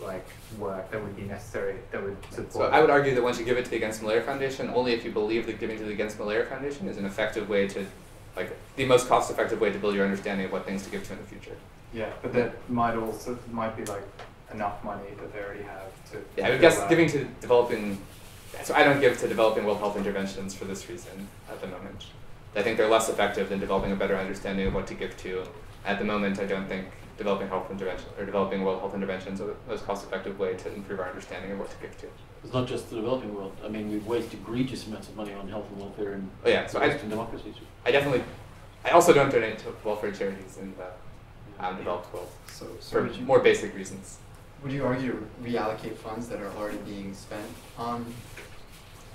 like work that would be necessary that would support. So I would argue that once you give it to the Against Malaria Foundation, only if you believe that giving to the Against Malaria Foundation is an effective way to, like, the most cost-effective way to build your understanding of what things to give to in the future. Yeah, but that might also might be like enough money that they already have to. Yeah, I would guess that. giving to developing, so I don't give to developing world health interventions for this reason at the moment. I think they're less effective than developing a better understanding of what to give to. At the moment, I don't think developing health intervention or developing world health interventions are the most cost-effective way to improve our understanding of what to give to. It's not just the developing world. I mean, we've wasted egregious amounts of money on health and welfare in Oh yeah, so I, Western democracies. I definitely, I also don't donate to welfare charities in the um, developed world So, so for more basic reasons. Would you argue to reallocate funds that are already being spent on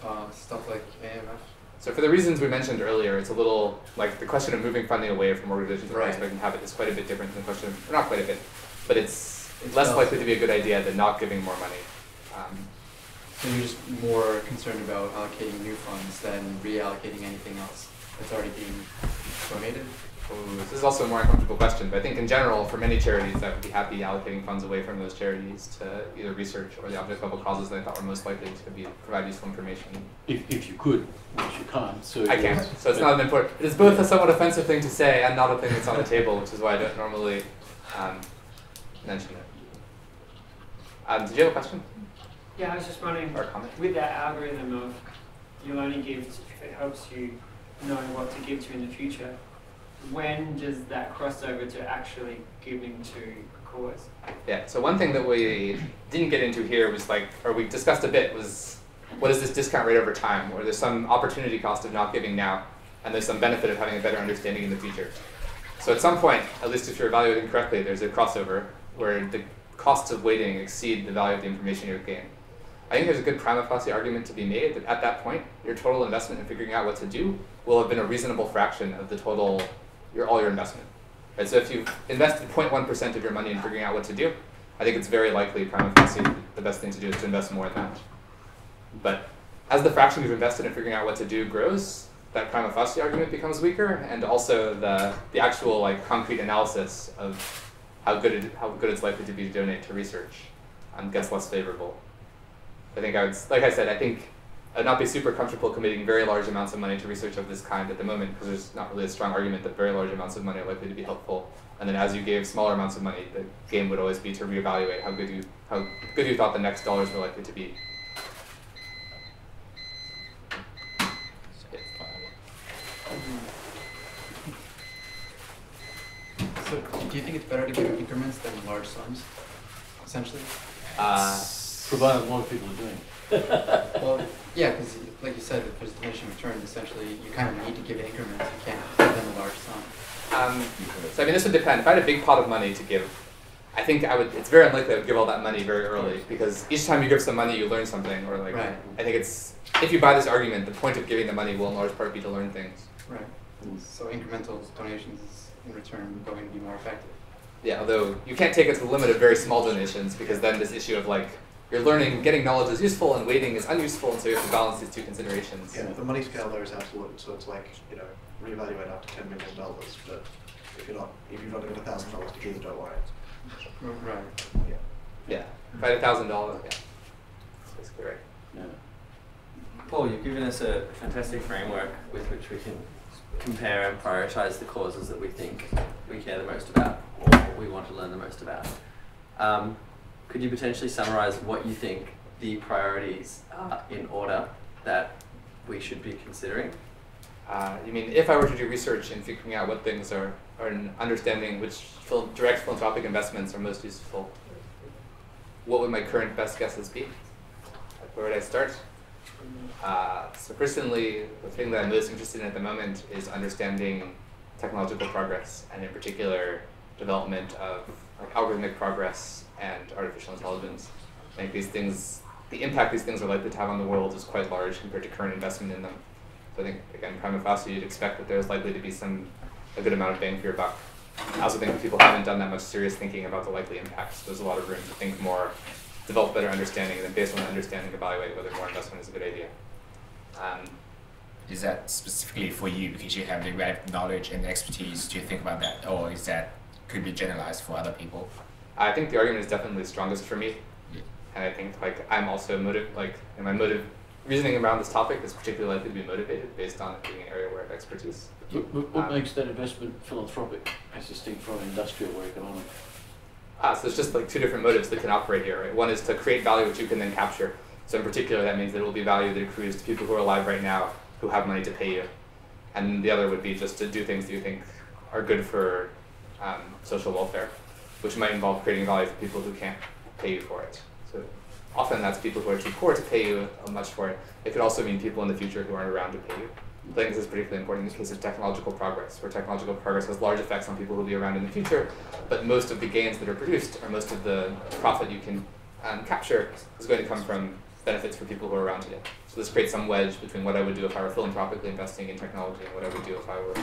uh, stuff like AMF? So for the reasons we mentioned earlier, it's a little like the question of moving funding away from organizations that Right. expecting habit is quite a bit different than the question, of, or not quite a bit, but it's It's less likely to be a good idea than not giving more money. Um, So you're just more concerned about allocating new funds than reallocating anything else that's already being donated? Ooh, this is also a more uncomfortable question, but I think in general, for many charities, I would be happy allocating funds away from those charities to either research or the object level causes that I thought were most likely to be provide useful information. If, if you could, which you can't, so. I can't, so it's not an important. It is both a somewhat offensive thing to say and not a thing that's on the table, which is why I don't normally um, mention it. Um, did you have a question? Yeah, I was just wondering, Or a comment? with that algorithm of you'll only give if it helps you know what to give to in the future, when does that cross over to actually giving to cause? Yeah. So one thing that we didn't get into here was like, or we discussed a bit, was what is this discount rate over time? Or there's some opportunity cost of not giving now, and there's some benefit of having a better understanding in the future. So at some point, at least if you're evaluating correctly, there's a crossover where the costs of waiting exceed the value of the information you're gained. I think there's a good prima facie argument to be made that at that point, your total investment in figuring out what to do will have been a reasonable fraction of the total, your all your investment. Right? So if you've invested 0.1% of your money in figuring out what to do, I think it's very likely prima facie the best thing to do is to invest more in that. But as the fraction you've invested in figuring out what to do grows, that prima facie argument becomes weaker, and also the, the actual like concrete analysis of how good it, how good it's likely to be to donate to research um, gets less favorable. I think I would, like I said, I think I'd not be super comfortable committing very large amounts of money to research of this kind at the moment because there's not really a strong argument that very large amounts of money are likely to be helpful. And then as you gave smaller amounts of money, the game would always be to reevaluate how good you how good you thought the next dollars were likely to be. So do you think it's better to give increments than large sums, essentially? Uh, Provided a lot of people are doing it. Well, yeah, because like you said, if there's diminishing returns, essentially you kind of need to give increments. You can't give them a large sum. Um, so I mean, this would depend. If I had a big pot of money to give, I think I would. It's very unlikely I would give all that money very early because each time you give some money, you learn something. Or like, Right. I think it's if you buy this argument, the point of giving the money will in large part be to learn things. Right. So incremental donations is in return are going to be more effective. Yeah, although you can't take it to the limit of very small donations because then this issue of like you're learning, getting knowledge is useful and waiting is unuseful, and so you have to balance these two considerations. Yeah, the money scale there is absolute, so it's like, you know, reevaluate up to ten million dollars, but if you're not, if you've only got a thousand dollars to give, don't worry. Right. Yeah. Yeah, if I had a thousand dollars, yeah, that's basically right. Yeah. Paul, you've given us a fantastic framework with which we can compare and prioritize the causes that we think we care the most about or we want to learn the most about. Um, could you potentially summarize what you think the priorities are in order that we should be considering? Uh, you mean if I were to do research in figuring out what things are, or in understanding which phil- direct philanthropic investments are most useful, what would my current best guesses be? Where would I start? Uh, so personally, the thing that I'm most interested in at the moment is understanding technological progress, and in particular, development of like algorithmic progress and artificial intelligence. I think these things, the impact these things are likely to have on the world is quite large compared to current investment in them. So I think again, prima facie, you'd expect that there's likely to be some a good amount of bang for your buck. I also think people haven't done that much serious thinking about the likely impacts. There's a lot of room to think more, develop better understanding, and then based on that understanding, evaluate whether more investment is a good idea. Um, Is that specifically for you because you have the right knowledge and expertise to think about that, or is that could be generalized for other people? I think the argument is definitely strongest for me, and I think like I'm also motive like and my motive reasoning around this topic is particularly likely to be motivated based on it being an area where I have expertise. But, but what Um, makes that investment philanthropic as distinct from industrial or economic? Ah, so it's just like two different motives that can operate here, right? One is to create value which you can then capture. So in particular, that means that it will be value that accrues to people who are alive right now who have money to pay you. And the other would be just to do things that you think are good for um, social welfare, which might involve creating value for people who can't pay you for it. So often that's people who are too poor to pay you uh, much for it. It could also mean people in the future who aren't around to pay you. I think this is particularly important in the case of technological progress, where technological progress has large effects on people who will be around in the future, but most of the gains that are produced, or most of the profit you can um, capture, is going to come from benefits for people who are around today. So this creates some wedge between what I would do if I were philanthropically investing in technology and what I would do if I were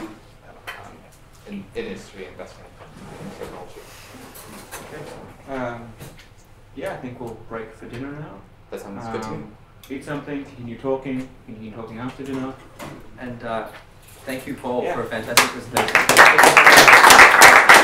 in, in industry investing in technology. Okay. Um, yeah, I think we'll break for dinner now. That sounds good to me. Um, Eat something, continue talking, continue talking after dinner. And uh, thank you, Paul, Yeah. for a fantastic presentation.